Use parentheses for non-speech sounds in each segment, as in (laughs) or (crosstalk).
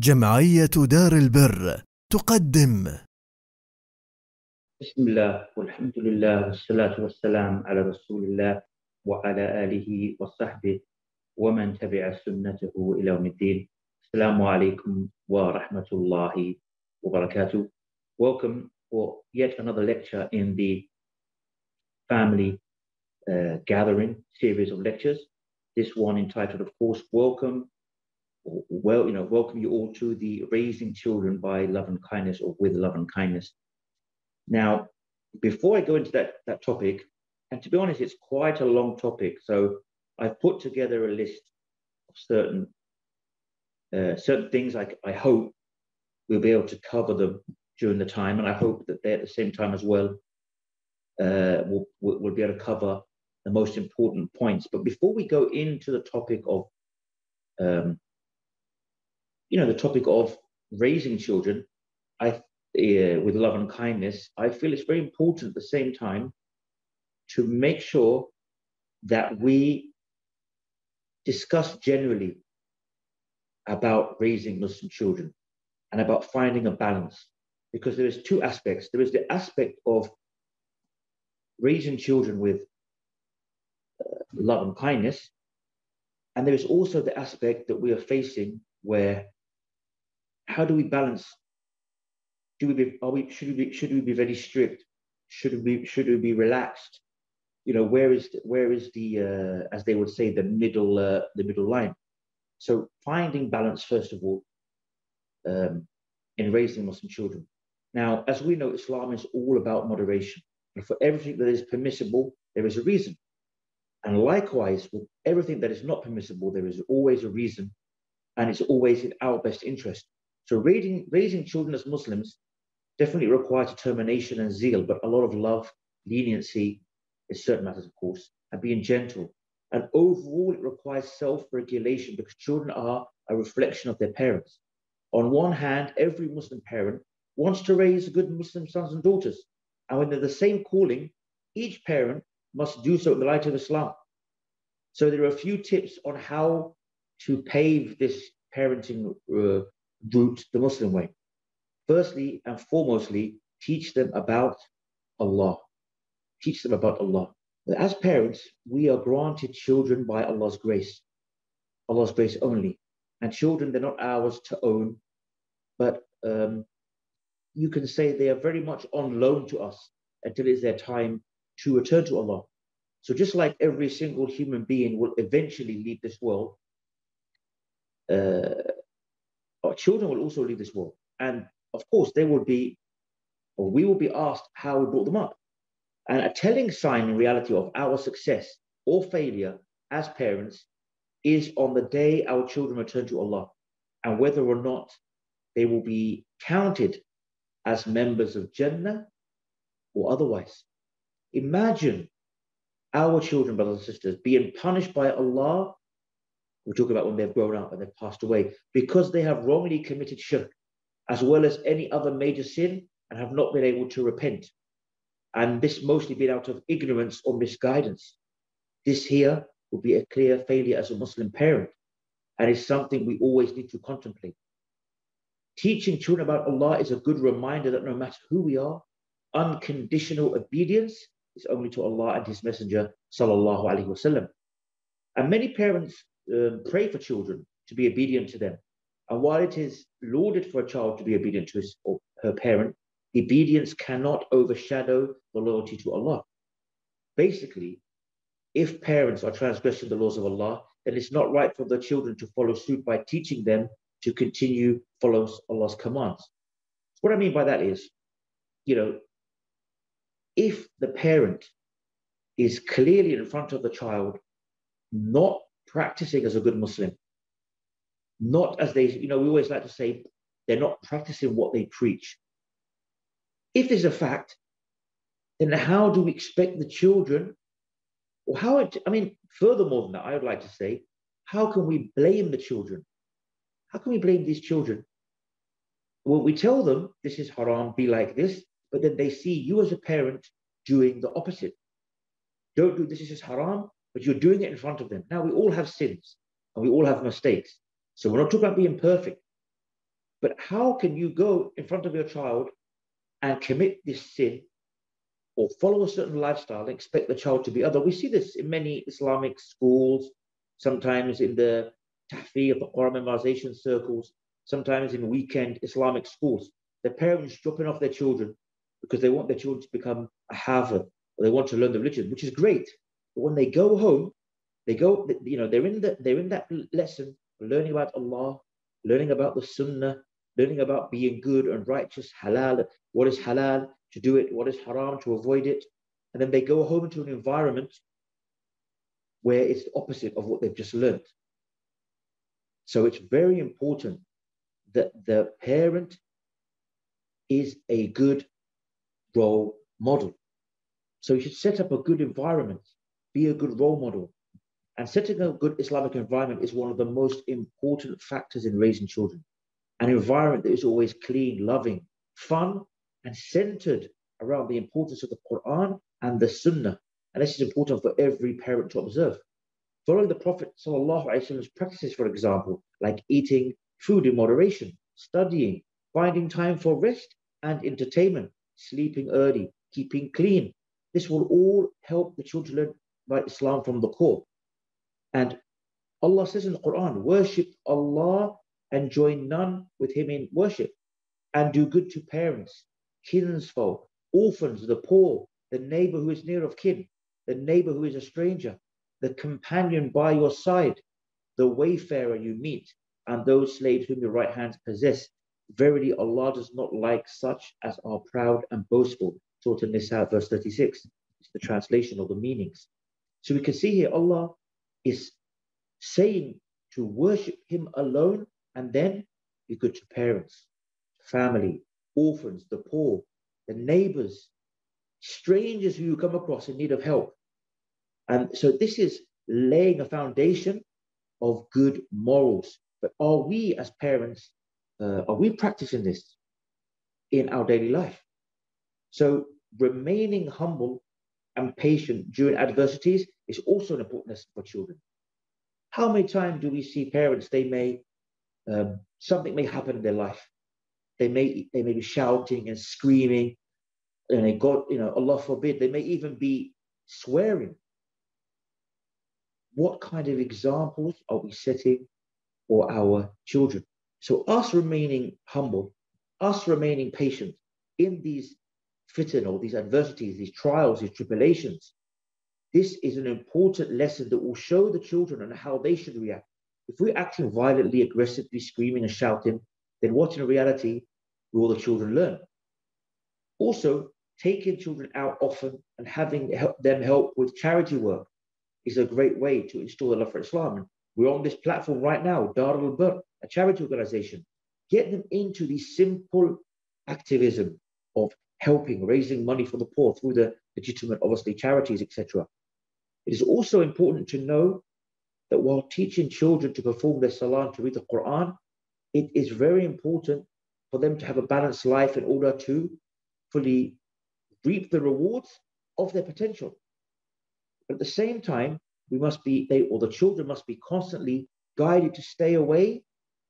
جمعية دار البر تقدم. بسم الله والحمد لله والصلاة والسلام على رسول الله وعلى آله وصحبه ومن تبع سنته إلى يوم الدين. السلام عليكم ورحمة الله وبركاته. Welcome for yet another lecture in the family uh, gathering series of lectures. This one entitled, of course, Welcome well, you know, welcome you all to the raising children by love and kindness or with love and kindness. Now, before I go into that, that topic, and to be honest, it's quite a long topic. So I've put together a list of certain uh, certain things I, I hope we'll be able to cover them during the time. And I hope that they at the same time as well uh, will we'll, we'll be able to cover the most important points. But before we go into the topic of um, you know, the topic of raising children, I uh, with love and kindness, I feel it's very important at the same time to make sure that we discuss generally about raising Muslim children and about finding a balance because there is two aspects. There is the aspect of raising children with uh, love and kindness, and there is also the aspect that we are facing where how do we balance? Do we be, are we, should we be, should we be very strict? Should we, should we be relaxed? You know, where is, where is the, uh, as they would say, the middle, uh, the middle line? So finding balance, first of all, um, in raising Muslim children. Now, as we know, Islam is all about moderation. And for everything that is permissible, there is a reason. And likewise, with everything that is not permissible, there is always a reason, and it's always in our best interest. So raising, raising children as Muslims definitely requires determination and zeal, but a lot of love, leniency in certain matters, of course, and being gentle. And overall, it requires self-regulation because children are a reflection of their parents. On one hand, every Muslim parent wants to raise good Muslim sons and daughters. And when they're the same calling, each parent must do so in the light of Islam. So there are a few tips on how to pave this parenting uh, route the Muslim way. Firstly and foremostly, teach them about Allah. Teach them about Allah. As parents, we are granted children by Allah's grace, Allah's grace only. And children, they're not ours to own, but um, you can say they are very much on loan to us until it's their time to return to Allah. So just like every single human being will eventually leave this world, uh, our children will also leave this world. And of course, they will be, or we will be asked how we brought them up. And a telling sign in reality of our success or failure as parents is on the day our children return to Allah and whether or not they will be counted as members of Jannah or otherwise. Imagine our children, brothers and sisters, being punished by Allah we talk about when they've grown up and they've passed away, because they have wrongly committed shirk, as well as any other major sin, and have not been able to repent. And this mostly been out of ignorance or misguidance. This here will be a clear failure as a Muslim parent, and is something we always need to contemplate. Teaching children about Allah is a good reminder that no matter who we are, unconditional obedience is only to Allah and His Messenger, sallallahu alaihi wasallam. And many parents um, pray for children to be obedient to them. And while it is lauded for a child to be obedient to his or her parent, obedience cannot overshadow the loyalty to Allah. Basically, if parents are transgressing the laws of Allah, then it's not right for the children to follow suit by teaching them to continue follow Allah's commands. What I mean by that is, you know, if the parent is clearly in front of the child, not practicing as a good Muslim. Not as they, you know, we always like to say they're not practicing what they preach. If there's a fact, then how do we expect the children, or how, I mean, furthermore than that, I would like to say, how can we blame the children? How can we blame these children? Well, we tell them this is haram, be like this, but then they see you as a parent doing the opposite. Don't do this, this is haram, but you're doing it in front of them. Now, we all have sins and we all have mistakes. So we're not talking about being perfect. But how can you go in front of your child and commit this sin or follow a certain lifestyle and expect the child to be other? We see this in many Islamic schools, sometimes in the tahfi of the Quran memorization circles, sometimes in weekend Islamic schools. The parents dropping off their children because they want their children to become a haver, or they want to learn the religion, which is great. But when they go home, they go, you know, they're in the, they're in that lesson, learning about Allah, learning about the Sunnah, learning about being good and righteous, halal, what is halal to do it, what is haram to avoid it. And then they go home into an environment where it's the opposite of what they've just learned. So it's very important that the parent is a good role model. So you should set up a good environment, be a good role model. And setting a good Islamic environment is one of the most important factors in raising children. An environment that is always clean, loving, fun, and centered around the importance of the Quran and the Sunnah. And this is important for every parent to observe. Following the Prophet Prophet's practices, for example, like eating food in moderation, studying, finding time for rest and entertainment, sleeping early, keeping clean. This will all help the children learn about Islam from the core. And Allah says in the Quran, worship Allah and join none with Him in worship, and do good to parents, kinsfolk, orphans, the poor, the neighbor who is near of kin, the neighbor who is a stranger, the companion by your side, the wayfarer you meet, and those slaves whom your right hands possess. Verily, Allah does not like such as are proud and boastful. Surah An-Nisa, verse 36. It's the translation of the meanings. So we can see here Allah is saying to worship Him alone and then be good to parents, family, orphans, the poor, the neighbors, strangers who you come across in need of help. And so this is laying a foundation of good morals. But are we as parents uh, are we practicing this in our daily life? So remaining humble and patient during adversities is also an important lesson for children. How many times do we see parents, they may, um, something may happen in their life. They may, they may be shouting and screaming, and they got, you know, Allah forbid, they may even be swearing. What kind of examples are we setting for our children? So us remaining humble, us remaining patient in these fitan or these adversities, these trials, these tribulations, this is an important lesson that will show the children on how they should react. If we're acting violently, aggressively, screaming and shouting, then what in reality will the children learn? Also, taking children out often and having them help with charity work is a great way to install the love for Islam. We're on this platform right now, Dar al Birr, a charity organization. Get them into the simple activism of helping, raising money for the poor through the legitimate, obviously, charities, etc. It is also important to know that while teaching children to perform their salah and to read the Quran, it is very important for them to have a balanced life in order to fully reap the rewards of their potential. But at the same time, we must be, they or the children must be constantly guided to stay away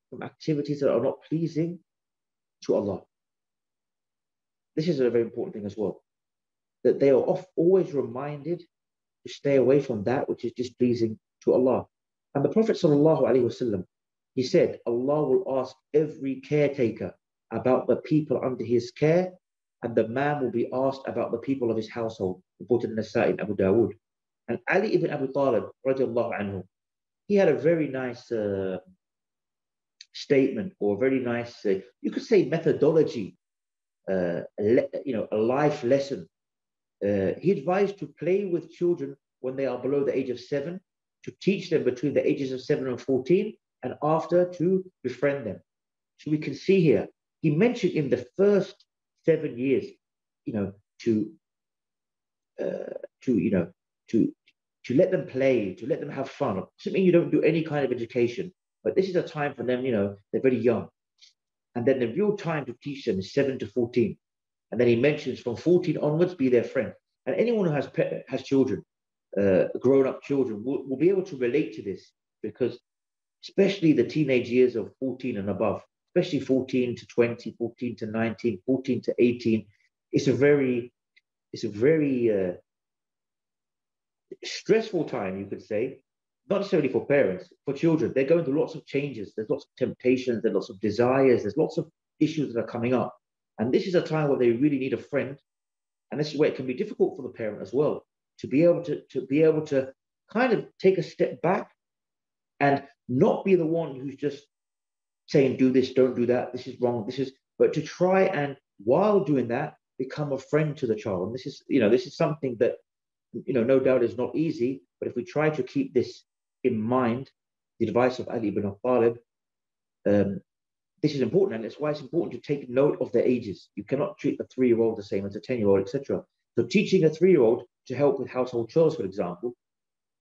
from activities that are not pleasing to Allah. This is a very important thing as well. That they are off, always reminded stay away from that which is displeasing to Allah. And the Prophet Sallallahu Alaihi wasallam, he said, Allah will ask every caretaker about the people under his care, and the man will be asked about the people of his household, reported in Nasa'i in Abu Dawood. And Ali ibn Abu Talib, radiallahu anhu, he had a very nice uh, statement or a very nice, uh, you could say methodology, uh, you know, a life lesson. Uh, he advised to play with children when they are below the age of seven, to teach them between the ages of seven and 14, and after to befriend them. So we can see here, he mentioned in the first seven years, you know, to, uh, to you know, to to let them play, to let them have fun. Mean you don't do any kind of education, but this is a time for them, you know, they're very young. And then the real time to teach them is 7 to 14. And then he mentions from 14 onwards, be their friend. And anyone who has has children, uh, grown up children, will, will be able to relate to this because, especially the teenage years of 14 and above, especially 14 to 20, 14 to 19, 14 to 18. It's a very, it's a very uh, stressful time, you could say, not necessarily for parents, for children. They're going through lots of changes. There's lots of temptations. There's lots of desires. There's lots of issues that are coming up. And this is a time where they really need a friend. And this is where it can be difficult for the parent as well to be able to, to be able to kind of take a step back and not be the one who's just saying, do this, don't do that, this is wrong, this is, but to try and while doing that, become a friend to the child. And this is, you know, this is something that, you know, no doubt is not easy, but if we try to keep this in mind, the advice of Ali ibn Talib, um, this is important, and it's why it's important to take note of their ages. You cannot treat a three-year-old the same as a ten-year-old, etc. So teaching a three-year-old to help with household chores, for example,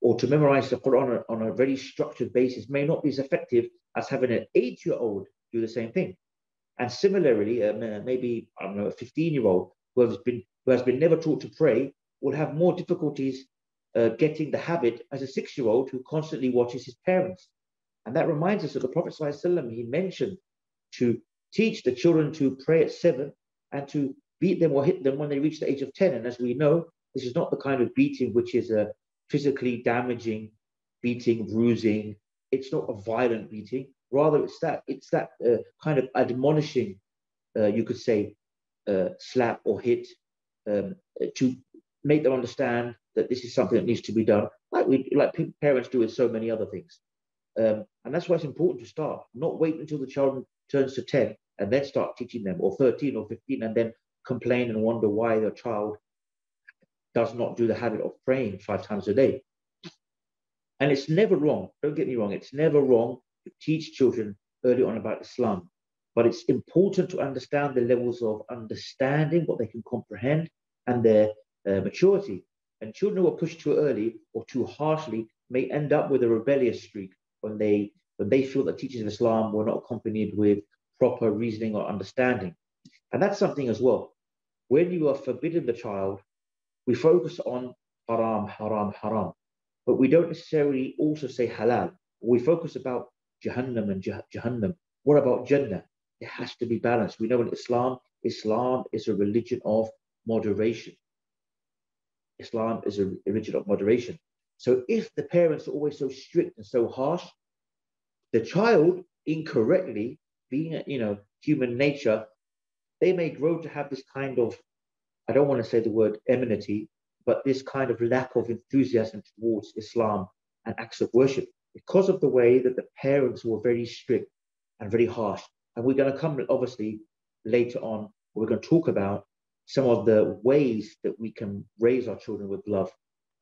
or to memorize the Quran on a very structured basis may not be as effective as having an eight-year-old do the same thing. And similarly, um, uh, maybe I don't know a 15-year-old who has been who has been never taught to pray will have more difficulties uh, getting the habit as a six-year-old who constantly watches his parents. And that reminds us of the Prophet ﷺ, he mentioned to teach the children to pray at seven and to beat them or hit them when they reach the age of 10. And as we know, this is not the kind of beating which is a physically damaging beating, bruising. It's not a violent beating. Rather, it's that it's that uh, kind of admonishing, uh, you could say, uh, slap or hit um, to make them understand that this is something that needs to be done, like we like parents do with so many other things. Um, and that's why it's important to start, not wait until the child turns to 10 and then start teaching them, or 13 or 15, and then complain and wonder why their child does not do the habit of praying five times a day. And it's never wrong, don't get me wrong, it's never wrong to teach children early on about Islam. But it's important to understand the levels of understanding, what they can comprehend, and their uh, maturity. And children who are pushed too early or too harshly may end up with a rebellious streak when they when they feel that teachings of Islam were not accompanied with proper reasoning or understanding. And that's something as well. When you are forbidden the child, we focus on haram, haram, haram, but we don't necessarily also say halal. We focus about Jahannam and Jahannam. What about Jannah? It has to be balanced. We know in Islam, Islam is a religion of moderation. Islam is a religion of moderation. So if the parents are always so strict and so harsh, the child incorrectly, being you know human nature, they may grow to have this kind of, I don't want to say the word enmity, but this kind of lack of enthusiasm towards Islam and acts of worship because of the way that the parents were very strict and very harsh. And we're going to come obviously later on, we're going to talk about some of the ways that we can raise our children with love,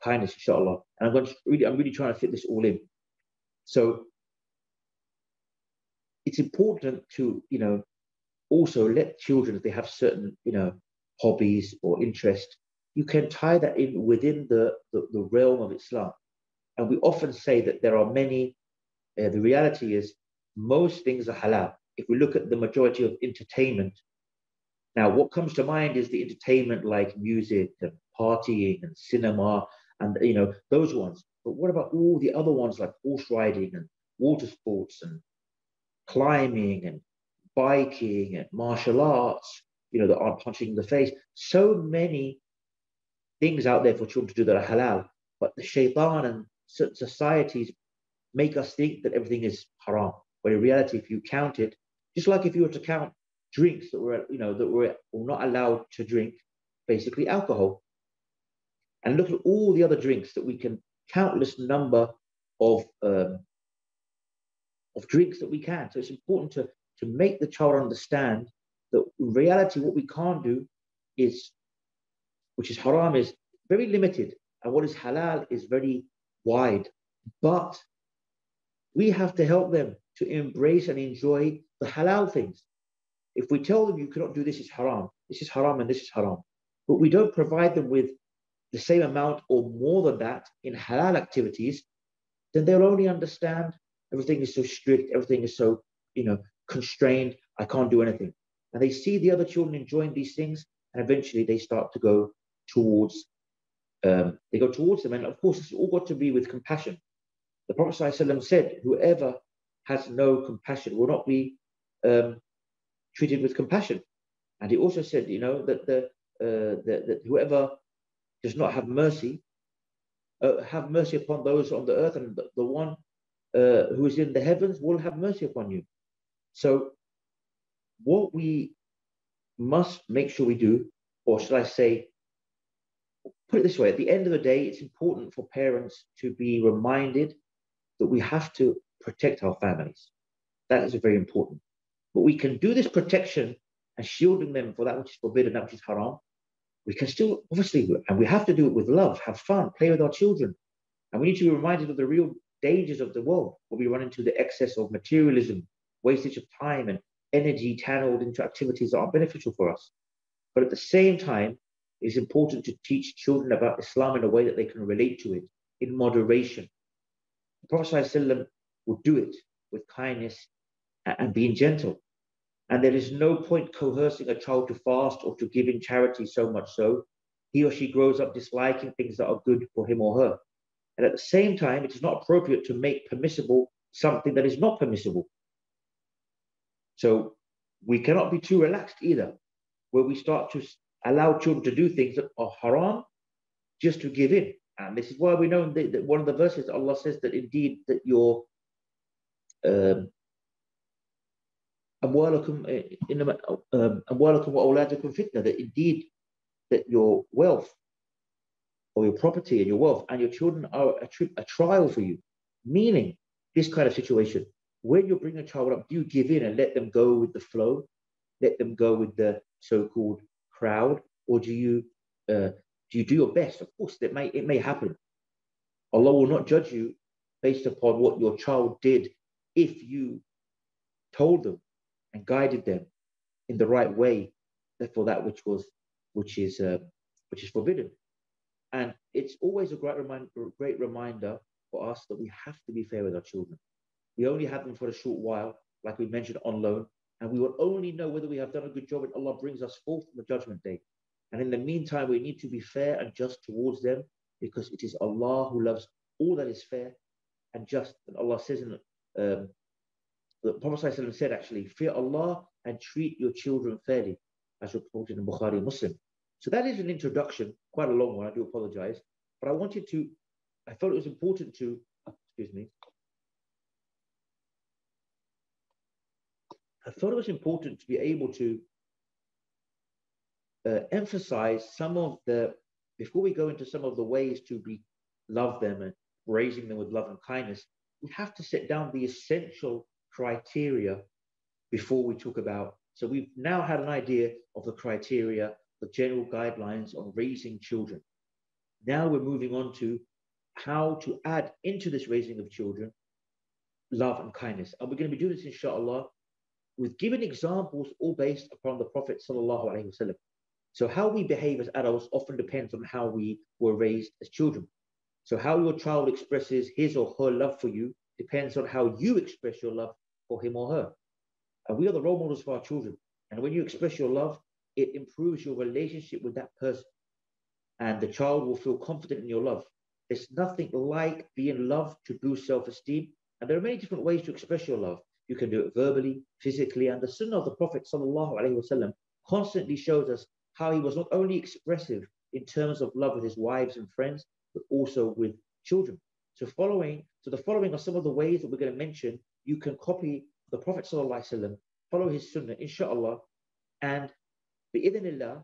kindness, inshallah. And I'm going to really, I'm really trying to fit this all in. So it's important to, you know, also let children, if they have certain, you know, hobbies or interest, you can tie that in within the, the, the realm of Islam. And we often say that there are many, uh, the reality is most things are halal. If we look at the majority of entertainment, now what comes to mind is the entertainment like music and partying and cinema and you know those ones. But what about all the other ones like horse riding and water sports and climbing and biking and martial arts, you know, that aren't punching the face. So many things out there for children to do that are halal, but the shaitan and societies make us think that everything is haram. But in reality, if you count it, just like if you were to count drinks that were, you know, that were not allowed to drink, basically alcohol, and look at all the other drinks that we can countless number of um, of drinks that we can. So it's important to to make the child understand that in reality, what we can't do is which is haram, is very limited, and what is halal is very wide. But we have to help them to embrace and enjoy the halal things. If we tell them you cannot do this, is haram, this is haram, and this is haram, but we don't provide them with the same amount or more than that in halal activities, then they'll only understand everything is so strict, everything is so, you know, constrained, I can't do anything. And they see the other children enjoying these things, and eventually they start to go towards um, they go towards them. And of course, it's all got to be with compassion. The Prophet ﷺ said, whoever has no compassion will not be um, treated with compassion. And he also said, you know, that the uh, that, that whoever does not have mercy, uh, have mercy upon those on the earth, and the, the one uh, who is in the heavens will have mercy upon you. So, what we must make sure we do, or should I say, put it this way: at the end of the day, it's important for parents to be reminded that we have to protect our families. That is very important. But we can do this protection and shielding them for that which is forbidden, that which is haram. We can still, obviously, and we have to do it with love, have fun, play with our children. And we need to be reminded of the real dangers of the world, where we run into the excess of materialism, wastage of time, and energy channeled into activities that are beneficial for us. But at the same time, it's important to teach children about Islam in a way that they can relate to it in moderation. The Prophet ﷺ would do it with kindness and being gentle. And there is no point coercing a child to fast or to give in charity so much so he or she grows up disliking things that are good for him or her. And at the same time, it is not appropriate to make permissible something that is not permissible. So we cannot be too relaxed either, where we start to allow children to do things that are haram just to give in. And this is why we know that one of the verses Allah says that indeed that your um, أموالكم إنما أموالكم وأولادكم فتنة that indeed that your wealth or your property and your wealth and your children are a, tri- a trial for you. Meaning this kind of situation when you bring a child up do you give in and let them go with the flow? Let them go with the so-called crowd? Or do you uh, do you do your best? Of course that may it may happen. Allah will not judge you based upon what your child did if you told them and guided them in the right way for that which was which is uh, which is forbidden. And it's always a great reminder, great reminder for us that we have to be fair with our children. We only have them for a short while, like we mentioned on loan, and we will only know whether we have done a good job when Allah brings us forth on the judgment day. And in the meantime, we need to be fair and just towards them because it is Allah who loves all that is fair and just. And Allah says in um, the Prophet said actually, fear Allah and treat your children fairly, as reported in Bukhari Muslim. So that is an introduction, quite a long one, I do apologize. But I wanted to, I thought it was important to, excuse me, I thought it was important to be able to uh, emphasize some of the, before we go into some of the ways to be love them and raising them with love and kindness, we have to set down the essential criteria before we talk about. So we've now had an idea of the criteria, the general guidelines on raising children. Now we're moving on to how to add into this raising of children love and kindness. And we're going to be doing this, inshallah, with giving examples all based upon the Prophet. So, how we behave as adults often depends on how we were raised as children. So, how your child expresses his or her love for you depends on how you express your love for him or her. And we are the role models for our children. And when you express your love, it improves your relationship with that person. And the child will feel confident in your love. There's nothing like being loved to boost self esteem. And there are many different ways to express your love. You can do it verbally, physically, and the sunnah of the Prophet wasallam constantly shows us how he was not only expressive in terms of love with his wives and friends, but also with children. So following, so the following are some of the ways that we're going to mention you can copy the Prophet ﷺ, follow his sunnah, inshallah, and bi'idhnillah,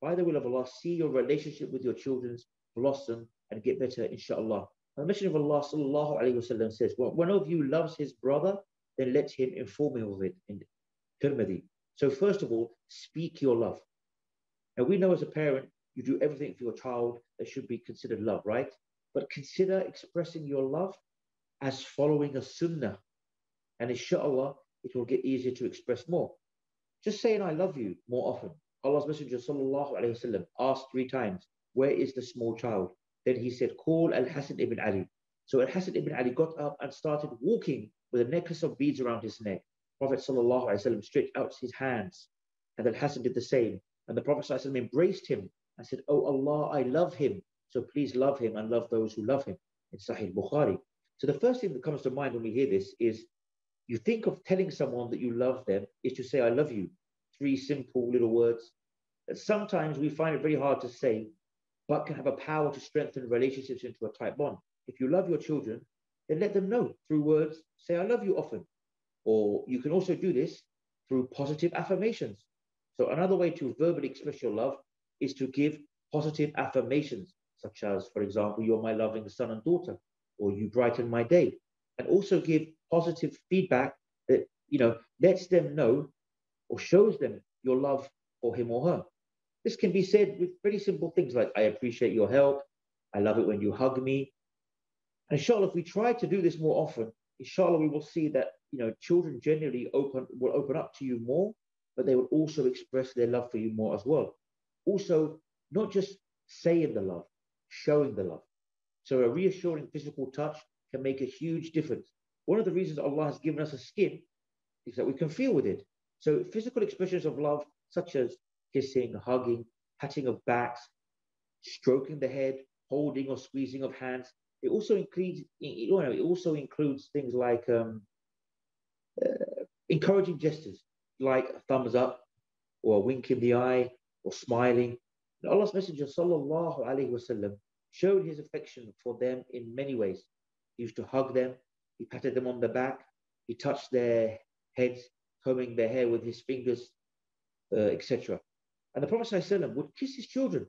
by the will of Allah, see your relationship with your children blossom and get better, inshallah. And the Messenger of Allah sallallahu alayhi wasallam says, well, one of you loves his brother, then let him inform him of it in Tirmidhi. So first of all, speak your love. And we know as a parent, you do everything for your child that should be considered love, right? But consider expressing your love as following a sunnah and inshallah, it will get easier to express more. Just saying I love you more often. Allah's Messenger وسلم, asked three times, Where is the small child? Then he said, Call Al Hasan ibn Ali. So Al Hasan ibn Ali got up and started walking with a necklace of beads around his neck. Prophet وسلم, stretched out his hands, and Al Hasan did the same. And the Prophet وسلم, embraced him and said, Oh Allah, I love him. So please love him and love those who love him. In Sahih Bukhari. So the first thing that comes to mind when we hear this is you think of telling someone that you love them is to say, I love you. Three simple little words that sometimes we find it very hard to say, but can have a power to strengthen relationships into a tight bond. If you love your children, then let them know through words, say, I love you often. Or you can also do this through positive affirmations. So, another way to verbally express your love is to give positive affirmations, such as, for example, you're my loving son and daughter, or you brighten my day. And also give positive feedback that, you know, lets them know or shows them your love for him or her. This can be said with very simple things like, I appreciate your help. I love it when you hug me. And inshallah, if we try to do this more often, inshallah, we will see that you know children generally open will open up to you more, but they will also express their love for you more as well. Also, not just saying the love, showing the love. So a reassuring physical touch can make a huge difference. One of the reasons Allah has given us a skin is that we can feel with it. So physical expressions of love, such as kissing, hugging, patting of backs, stroking the head, holding or squeezing of hands, it also includes, you know, it also includes things like um, uh, encouraging gestures, like thumbs up, or a wink in the eye, or smiling. And Allah's Messenger sallallahu alaihi wasallam showed his affection for them in many ways. He used to hug them, he patted them on the back, he touched their heads, combing their hair with his fingers, uh, etc. And the Prophet ﷺ would kiss his children.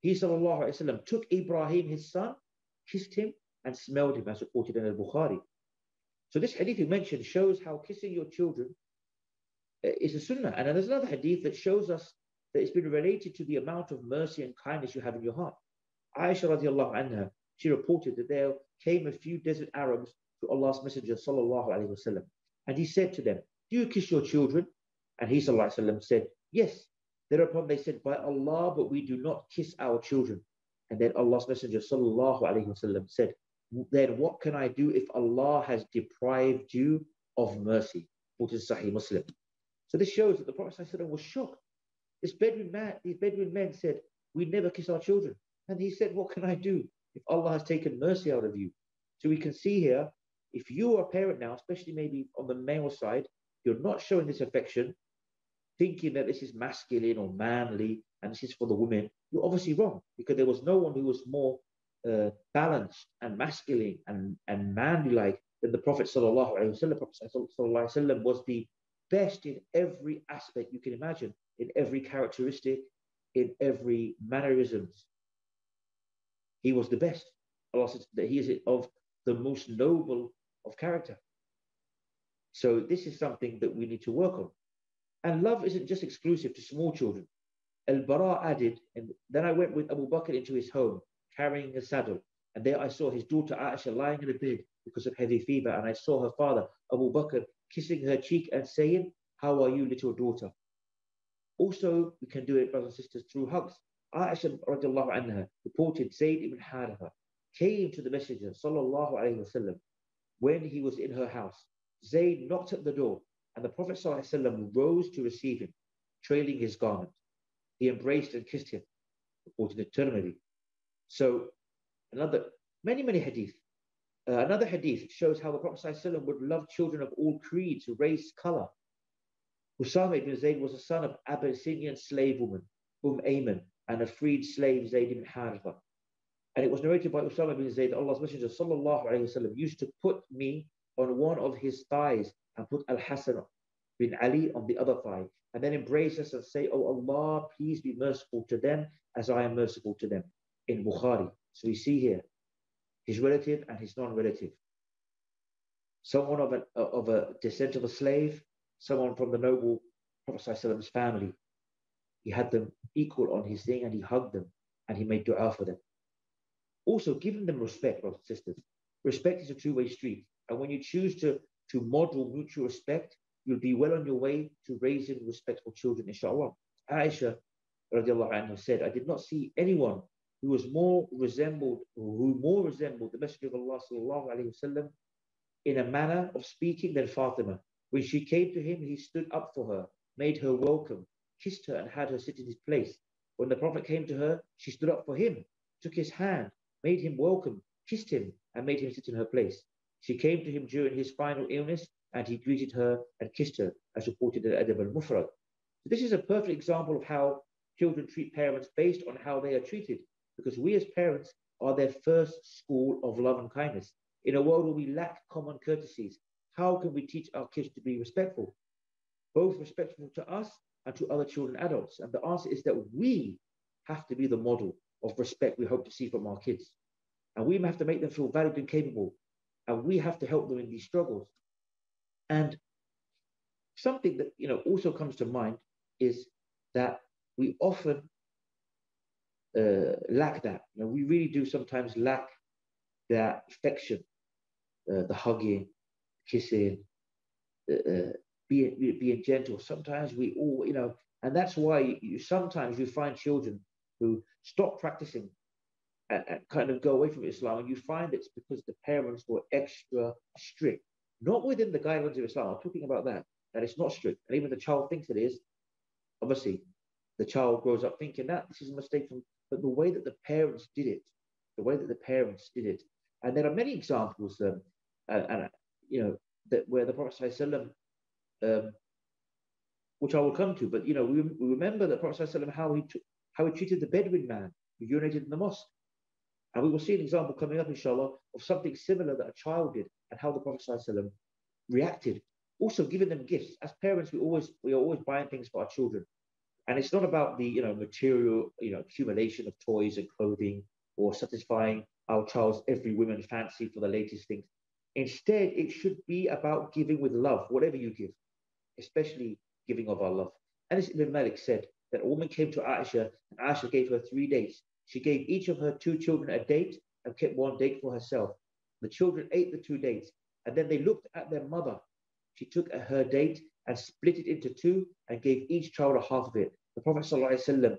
He وسلم, took Ibrahim, his son, kissed him and smelled him, as reported in al-Bukhari. So this hadith you mentioned shows how kissing your children uh, is a sunnah. And then there's another hadith that shows us that it's been related to the amount of mercy and kindness you have in your heart. Aisha radiallahu anha, she reported that there came a few desert Arabs to Allah's Messenger sallallahu alaihi wasallam, and he said to them, "Do you kiss your children?" And he sallallahu alaihi wasallam said, "Yes." Thereupon they said, "By Allah, but we do not kiss our children." And then Allah's Messenger sallallahu alaihi wasallam said, then what can I do if Allah has deprived you of mercy? Which is Sahih Muslim. So this shows that the Prophet ﷺ was shocked. This Bedouin man, these Bedouin men said, we never kiss our children. And he said, what can I do if Allah has taken mercy out of you? So we can see here, if you are a parent now, especially maybe on the male side, you're not showing this affection, thinking that this is masculine or manly and this is for the women, you're obviously wrong because there was no one who was more uh, balanced and masculine and, and manly like than the Prophet wasallam. Prophet was the best in every aspect you can imagine, in every characteristic, in every mannerisms. He was the best. Allah said that he is of the most noble of character. So this is something that we need to work on. And love isn't just exclusive to small children. Al-Bara added, and then I went with Abu Bakr into his home, carrying a saddle. And there I saw his daughter Aisha lying in a bed because of heavy fever. And I saw her father, Abu Bakr, kissing her cheek and saying, How are you, little daughter? Also, we can do it, brothers and sisters, through hugs. Aisha radiallahu anha reported Zayd ibn Haritha came to the Messenger sallallahu when he was in her house. Zayd knocked at the door and the Prophet sallallahu rose to receive him, trailing his garment. He embraced and kissed him, reported at Tirmidhi. So another, many, many hadith. Uh, another hadith shows how the Prophet ﷺ would love children of all creeds, race, color. Usama ibn Zayd was a son of Abyssinian slave woman, Umm Ayman, and a freed slaves Zayd ibn Haritha. And it was narrated by Usama bin Zayd, Allah's Messenger sallallahu wasallam used to put me on one of his thighs and put Al Hassan bin Ali on the other thigh, and then embrace us and say, Oh Allah, please be merciful to them as I am merciful to them. In Bukhari. So we see here his relative and his non-relative. Someone of, of a descent of a slave, someone from the noble Prophet's family, he had them equal on his thing and he hugged them and he made dua for them. Also, giving them respect, brothers and sisters. Respect is a two-way street. And when you choose to, to model mutual respect, you'll be well on your way to raising respectful children, inshallah. Aisha anha said, I did not see anyone who was more resembled, who more resembled the Messenger of Allah sallallahu wasallam in a manner of speaking than Fatima. When she came to him, he stood up for her, made her welcome, kissed her, and had her sit in his place. When the Prophet came to her, she stood up for him, took his hand, made him welcome, kissed him, and made him sit in her place. She came to him during his final illness and he greeted her and kissed her, as reported in Adab al-Mufrad. This is a perfect example of how children treat parents based on how they are treated, because we as parents are their first school of love and kindness. In a world where we lack common courtesies, how can we teach our kids to be respectful? Both respectful to us and to other children adults. And the answer is that we have to be the model of respect we hope to see from our kids. And we have to make them feel valued and capable. And we have to help them in these struggles. And something that you know also comes to mind is that we often uh, lack that. You know, we really do sometimes lack that affection, uh, the hugging, kissing, uh, uh being, being gentle. Sometimes we all, you know, and that's why you, sometimes you find children who stop practicing and, and, kind of go away from Islam, and you find it's because the parents were extra strict, not within the guidelines of Islam. I'm talking about that, that it's not strict, and even the child thinks it is. Obviously, the child grows up thinking that this is a mistake from, but the way that the parents did it, the way that the parents did it, and there are many examples, um, and, and you know, that where the Prophet um, which I will come to. But you know, we, we remember the Prophet ﷺ, how he how he treated the Bedouin man who urinated in the mosque, and we will see an example coming up, inshallah, of something similar that a child did and how the Prophet ﷺ reacted. Also, giving them gifts. As parents, we always we are always buying things for our children, and it's not about the you know material you know accumulation of toys and clothing or satisfying our child's every woman's fancy for the latest things. Instead, it should be about giving with love, whatever you give especially giving of our love. Anas ibn Malik said that a woman came to Aisha and Aisha gave her three dates. She gave each of her two children a date and kept one date for herself. The children ate the two dates and then they looked at their mother. She took her date and split it into two and gave each child a half of it. The Prophet ﷺ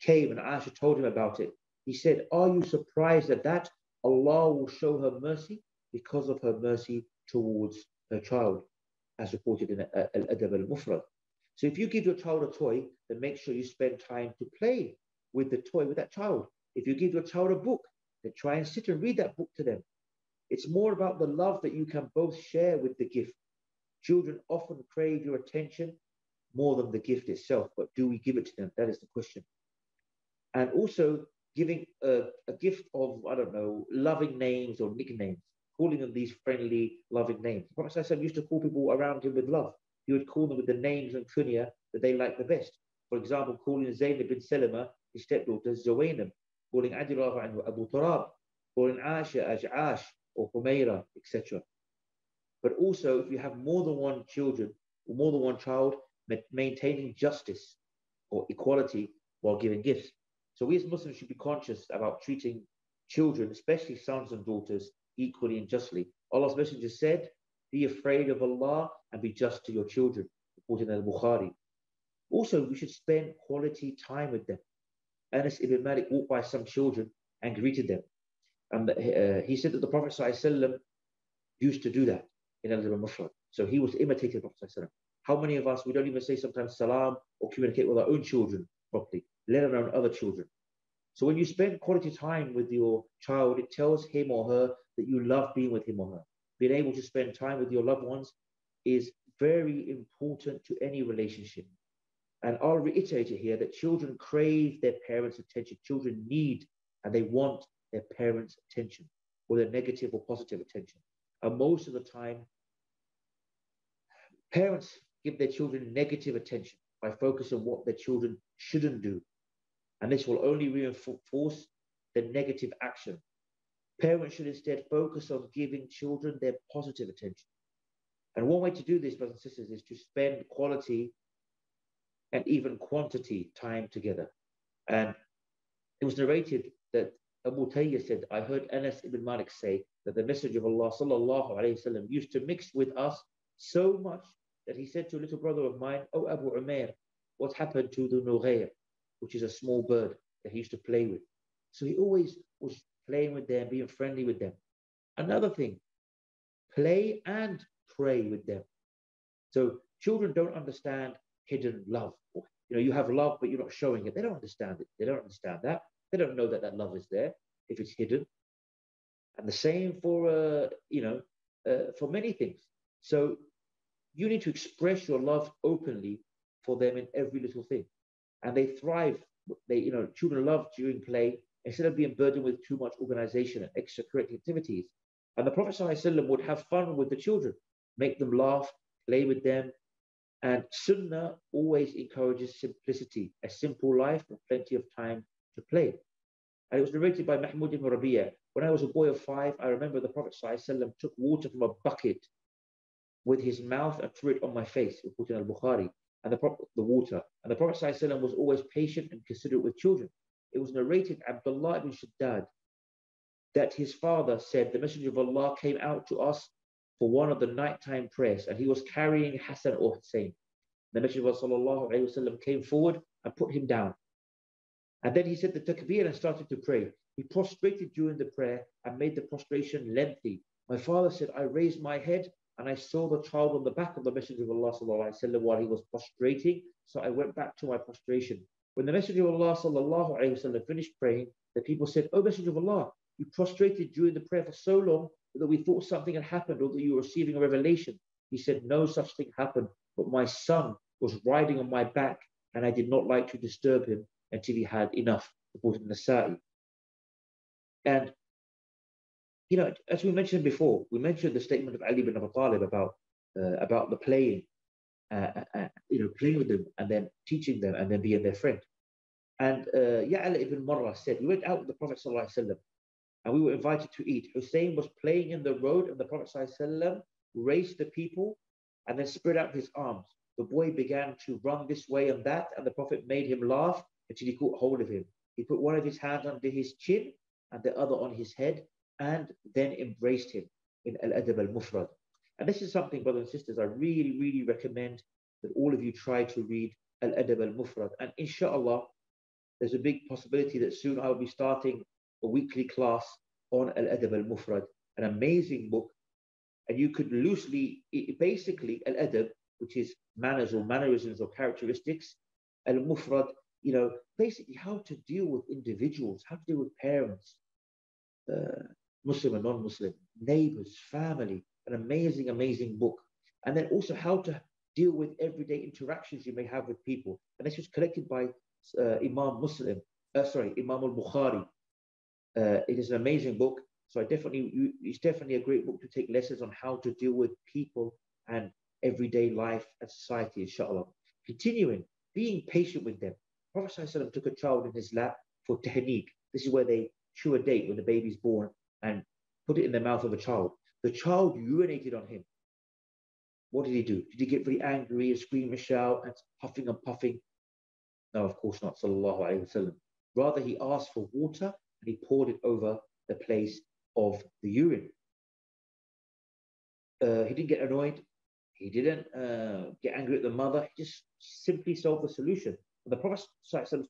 came and Aisha told him about it. He said, Are you surprised at that? Allah will show her mercy because of her mercy towards her child as reported in Al-Adab al-Mufrad. So if you give your child a toy, then make sure you spend time to play with the toy with that child. If you give your child a book, then try and sit and read that book to them. It's more about the love that you can both share with the gift. Children often crave your attention more than the gift itself, but do we give it to them? That is the question. And also giving a, a gift of, I don't know, loving names or nicknames calling them these friendly, loving names. The Prophet used to call people around him with love. He would call them with the names and kunya that they liked the best. For example, calling Zaynab bin Salama, his stepdaughter, Zawainam, calling Adillah Abu Turab, calling Aisha as Ash or Humaira, etc. But also, if you have more than one children or more than one child, maintaining justice or equality while giving gifts. So we as Muslims should be conscious about treating children, especially sons and daughters, equally and justly. Allah's Messenger said, Be afraid of Allah and be just to your children, reported in Al Bukhari. Also, we should spend quality time with them. Anas ibn Malik walked by some children and greeted them. And uh, he said that the Prophet ﷺ used to do that in Al Mufrad. So he was imitating the Prophet. ﷺ. How many of us, we don't even say sometimes salam or communicate with our own children properly, let alone other children. So when you spend quality time with your child, it tells him or her that you love being with him or her. Being able to spend time with your loved ones is very important to any relationship. And I'll reiterate it here that children crave their parents' attention. Children need and they want their parents' attention, whether negative or positive attention. And most of the time, parents give their children negative attention by focusing on what their children shouldn't do and this will only reinforce the negative action. Parents should instead focus on giving children their positive attention. And one way to do this, brothers and sisters, is to spend quality and even quantity time together. And it was narrated that Abu Tayyah said, I heard Anas ibn Malik say that the Messenger of Allah wasallam used to mix with us so much that he said to a little brother of mine, Oh Abu Umair, what happened to the Nughayr? which is a small bird that he used to play with. So he always was playing with them, being friendly with them. Another thing, play and pray with them. So children don't understand hidden love. You know, you have love, but you're not showing it. They don't understand it. They don't understand that. They don't know that that love is there if it's hidden. And the same for, uh, you know, uh, for many things. So you need to express your love openly for them in every little thing. And they thrive. They, you know, children love during play instead of being burdened with too much organization and extracurricular activities. And the Prophet ﷺ would have fun with the children, make them laugh, play with them. And Sunnah always encourages simplicity, a simple life with plenty of time to play. And it was narrated by Mahmoud ibn Rabi'a. When I was a boy of five, I remember the Prophet ﷺ took water from a bucket with his mouth and threw it on my face, reported al Bukhari, and the, the water. And the Prophet ﷺ was always patient and considerate with children. It was narrated Abdullah ibn Shaddad that his father said, The Messenger of Allah came out to us for one of the nighttime prayers, and he was carrying Hassan or Hussein. The Messenger of Allah came forward and put him down. And then he said the takbir and started to pray. He prostrated during the prayer and made the prostration lengthy. My father said, I raised my head and I saw the child on the back of the Messenger of Allah وسلم, while he was prostrating. So I went back to my prostration. When the Messenger of Allah sallallahu alayhi wasallam finished praying, the people said, "O Messenger of Allah, you prostrated during the prayer for so long that we thought something had happened or that you were receiving a revelation." He said, "No such thing happened, but my son was riding on my back, and I did not like to disturb him until he had enough." the Nasa'i. And you know, as we mentioned before, we mentioned the statement of Ali ibn Abi Talib about uh, about the playing uh, uh, uh, you know, playing with them and then teaching them and then being their friend. And uh, Ya'ala ibn Marra said, we went out with the Prophet and we were invited to eat. Hussein was playing in the road and the Prophet raised the people and then spread out his arms. The boy began to run this way and that and the Prophet made him laugh until he caught hold of him. He put one of his hands under his chin and the other on his head and then embraced him in Al Adab al Mufrad. And this is something, brothers and sisters, I really, really recommend that all of you try to read Al Adab al Mufrad. And inshallah, there's a big possibility that soon I'll be starting a weekly class on Al Adab al Mufrad, an amazing book. And you could loosely, basically, Al Adab, which is manners or mannerisms or characteristics, Al Mufrad, you know, basically how to deal with individuals, how to deal with parents, uh, Muslim and non-Muslim, neighbors, family, an amazing, amazing book. And then also how to deal with everyday interactions you may have with people. And this was collected by uh, Imam Muslim, uh, sorry, Imam al-Bukhari. Uh, it is an amazing book. So I definitely, it's definitely a great book to take lessons on how to deal with people and everyday life and society, inshallah. Continuing, being patient with them. Prophet took a child in his lap for tahniq. This is where they chew a date when the baby's born and put it in the mouth of a child. The child urinated on him. What did he do? Did he get very angry and scream and shout and puffing and puffing? No, of course not, sallallahu alayhi wasallam. Rather, he asked for water and he poured it over the place of the urine. Uh, he didn't get annoyed. He didn't uh, get angry at the mother. He just simply solved the solution. The Prophet's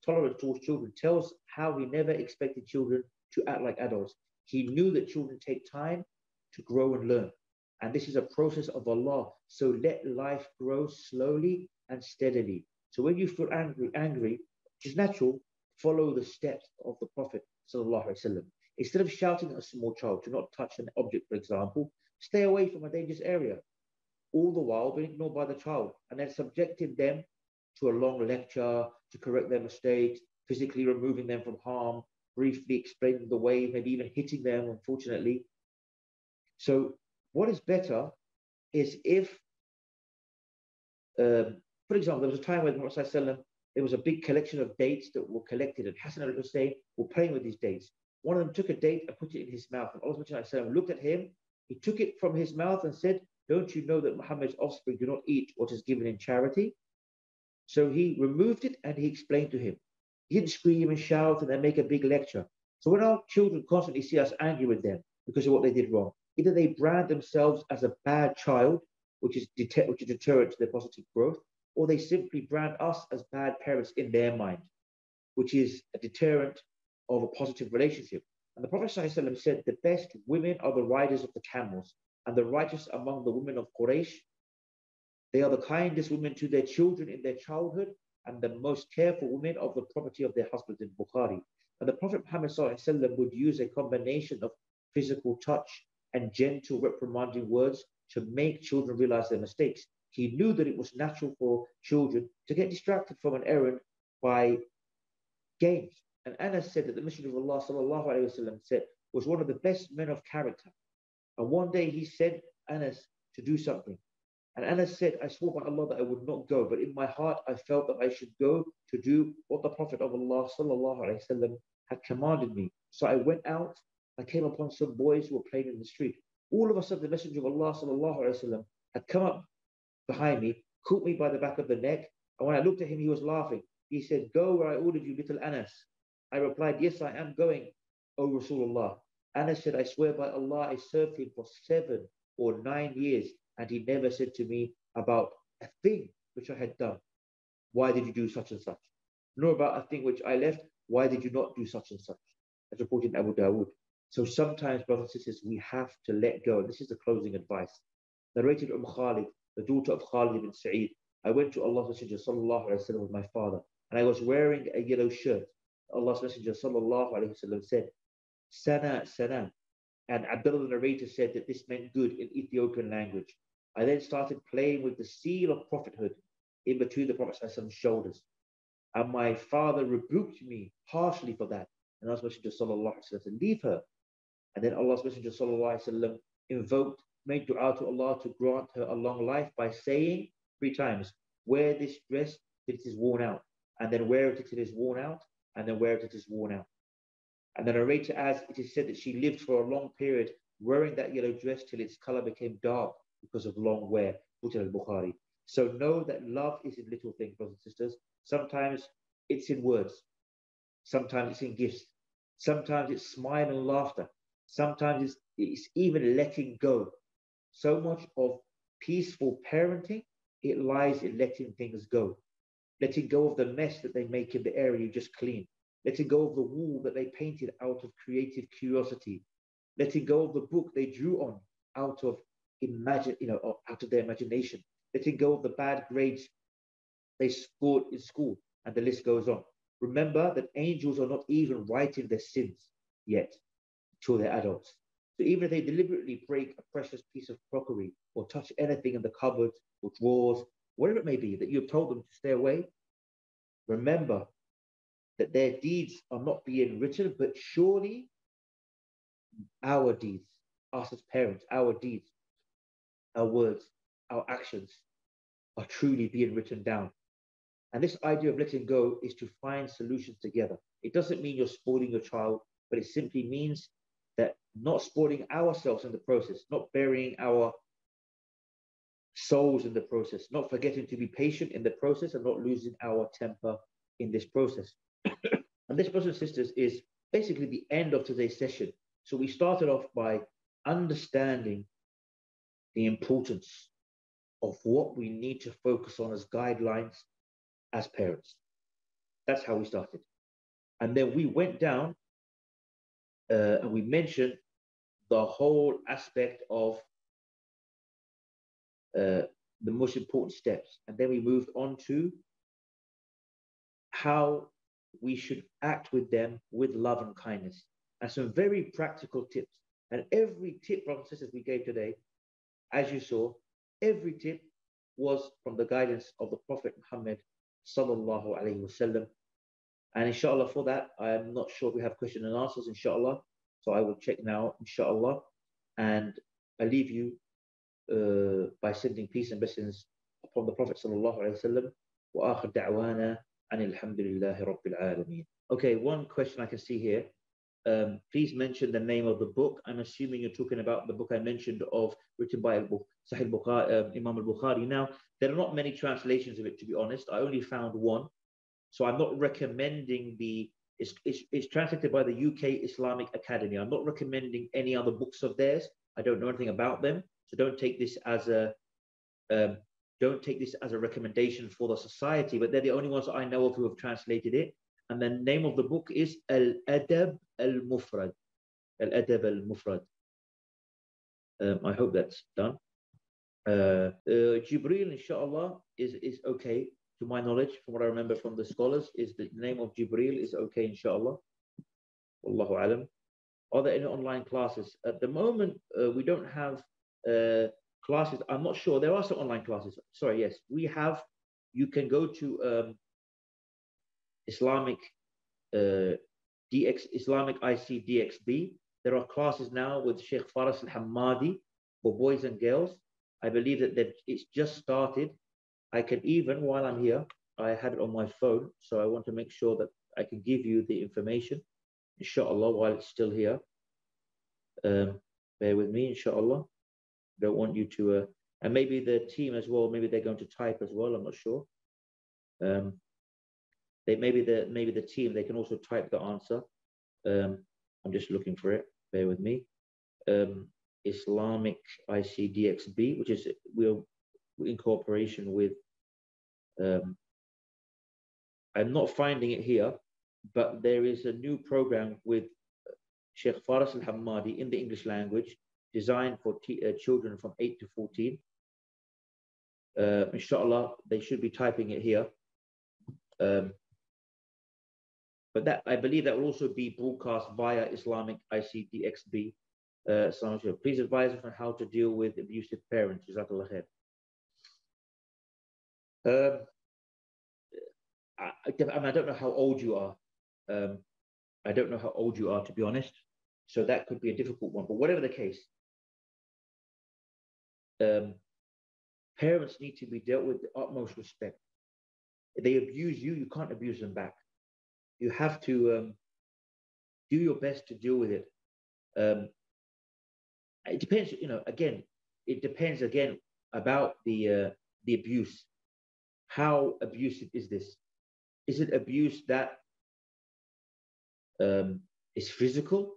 tolerance towards children tells how he never expected children to act like adults. He knew that children take time to grow and learn. And this is a process of Allah. So let life grow slowly and steadily. So when you feel angry, angry, which is natural, follow the steps of the Prophet. Instead of shouting at a small child to not touch an object, for example, stay away from a dangerous area. All the while being ignored by the child and then subjecting them to a long lecture to correct their mistakes, physically removing them from harm, briefly explaining the way, maybe even hitting them, unfortunately. So, what is better is if, um, for example, there was a time when Prophet there was a big collection of dates that were collected, and Hassan al Hussein were playing with these dates. One of them took a date and put it in his mouth. And Allah looked at him, he took it from his mouth and said, Don't you know that Muhammad's offspring do not eat what is given in charity? So he removed it and he explained to him. He didn't scream and shout and then make a big lecture. So when our children constantly see us angry with them because of what they did wrong, either they brand themselves as a bad child, which is, det- which is deterrent to their positive growth, or they simply brand us as bad parents in their mind, which is a deterrent of a positive relationship. And the Prophet ﷺ said, The best women are the riders of the camels, and the righteous among the women of Quraysh. They are the kindest women to their children in their childhood, and the most careful women of the property of their husbands in Bukhari. And the Prophet Muhammad would use a combination of physical touch and gentle reprimanding words to make children realize their mistakes. he knew that it was natural for children to get distracted from an errand by games. And Anas said that the Messenger of Allah وسلم, said was one of the best men of character. And one day he said Anas to do something. And Anas said, I swore by Allah that I would not go, but in my heart I felt that I should go to do what the Prophet of Allah وسلم, had commanded me. So I went out, I came upon some boys who were playing in the street. All of a sudden, the Messenger of Allah وسلم, had come up behind me, caught me by the back of the neck, and when I looked at him, he was laughing. He said, Go where I ordered you, little Anas. I replied, Yes, I am going, O Rasulullah. Anas said, I swear by Allah, I served him for seven or nine years, and he never said to me about a thing which I had done. Why did you do such and such? Nor about a thing which I left. Why did you not do such and such? As reported in Abu Dawood. So sometimes, brothers and sisters, we have to let go. This is the closing advice. Narrated Umm Khalid, the daughter of Khalid ibn Sa'id. I went to Allah's Messenger sallallahu alayhi with my father, and I was wearing a yellow shirt. Allah's Messenger sallallahu alayhi said, Sana, Sana. And Abdullah the narrator said that this meant good in Ethiopian language. I then started playing with the seal of prophethood in between the Prophet's shoulders. And my father rebuked me harshly for that. And Allah's Messenger sallallahu alayhi said, leave her. And then Allah's Messenger wasallam invoked, made dua to Allah to grant her a long life by saying three times, wear this dress till it is worn out, and then wear it till it is worn out, and then wear it till it is worn out. And the narrator adds, it is said that she lived for a long period wearing that yellow dress till its color became dark because of long wear. al-Bukhari. So know that love is in little things, brothers and sisters. Sometimes it's in words. Sometimes it's in gifts. Sometimes it's smile and laughter. Sometimes it's, it's even letting go. So much of peaceful parenting, it lies in letting things go. Letting go of the mess that they make in the area you just cleaned, letting go of the wall that they painted out of creative curiosity, letting go of the book they drew on out of imagine, you know, out of their imagination, letting go of the bad grades they scored in school, and the list goes on. Remember that angels are not even writing their sins yet till they're adults. So even if they deliberately break a precious piece of crockery or touch anything in the cupboards or drawers whatever it may be, that you have told them to stay away, remember that their deeds are not being written, but surely our deeds, us as parents, our deeds, our words, our actions are truly being written down. And this idea of letting go is to find solutions together. It doesn't mean you're spoiling your child, but it simply means that not spoiling ourselves in the process, not burying our souls in the process, not forgetting to be patient in the process and not losing our temper in this process. (coughs) and this, brothers and sisters, is basically the end of today's session. So we started off by understanding the importance of what we need to focus on as guidelines as parents. That's how we started. And then we went down uh, and we mentioned the whole aspect of uh, the most important steps. And then we moved on to how we should act with them with love and kindness. And some very practical tips. And every tip, brothers and sisters, we gave today, as you saw, every tip was from the guidance of the Prophet Muhammad sallallahu alaihi wasallam. And inshallah, for that, I am not sure if we have questions and answers, inshallah. So I will check now, inshallah. And I leave you uh, by sending peace and blessings upon the Prophet sallallahu alaihi wasallam. وآخر دعوانا أن الحمد لله رب العالمين. Okay, one question I can see here. Um, please mention the name of the book. I'm assuming you're talking about the book I mentioned of written by Sahih Bukhari, uh, Imam al-Bukhari. Now, there are not many translations of it, to be honest. I only found one. so I'm not recommending the, it's, it's, it's translated by the UK Islamic Academy. I'm not recommending any other books of theirs. I don't know anything about them. So don't take this as a um, don't take this as a recommendation for the society, but they're the only ones I know of who have translated it. And the name of the book is Al Adab Al Mufrad. Al Adab Al Mufrad. Um, I hope that's done. Uh, uh, Jibril, inshallah, is, is okay to my knowledge, from what I remember from the scholars, is the name of Jibril is okay, inshallah. Wallahu alam. Are there any online classes? At the moment, uh, we don't have uh, classes. I'm not sure. There are some online classes. Sorry, yes, we have. You can go to um, Islamic uh, DX Islamic IC DXB. There are classes now with Sheikh Faras Al Hamadi for boys and girls. I believe that, that it's just started. I can even, while I'm here, I had it on my phone, so I want to make sure that I can give you the information, inshallah, while it's still here. Um, bear with me, inshallah. Don't want you to, uh, and maybe the team as well. Maybe they're going to type as well. I'm not sure. Um, they maybe the maybe the team they can also type the answer. Um, I'm just looking for it. Bear with me. Um, Islamic ICDXB, which is we're in cooperation with. Um, I'm not finding it here, but there is a new program with Sheikh Faras Al Hamadi in the English language, designed for uh, children from 8 to 14. Uh, inshallah, they should be typing it here. Um, but that I believe that will also be broadcast via Islamic ICDXB. Uh, so Please advise us on how to deal with abusive parents. Jazakallah khair. Um, I, I, don't know how old you are. Um, I don't know how old you are, to be honest. So that could be a difficult one. But whatever the case, um, parents need to be dealt with the utmost respect. If they abuse you, you can't abuse them back. You have to um, do your best to deal with it. Um, it depends, you know. Again, it depends again about the uh, the abuse. How abusive is this? Is it abuse that um, is physical,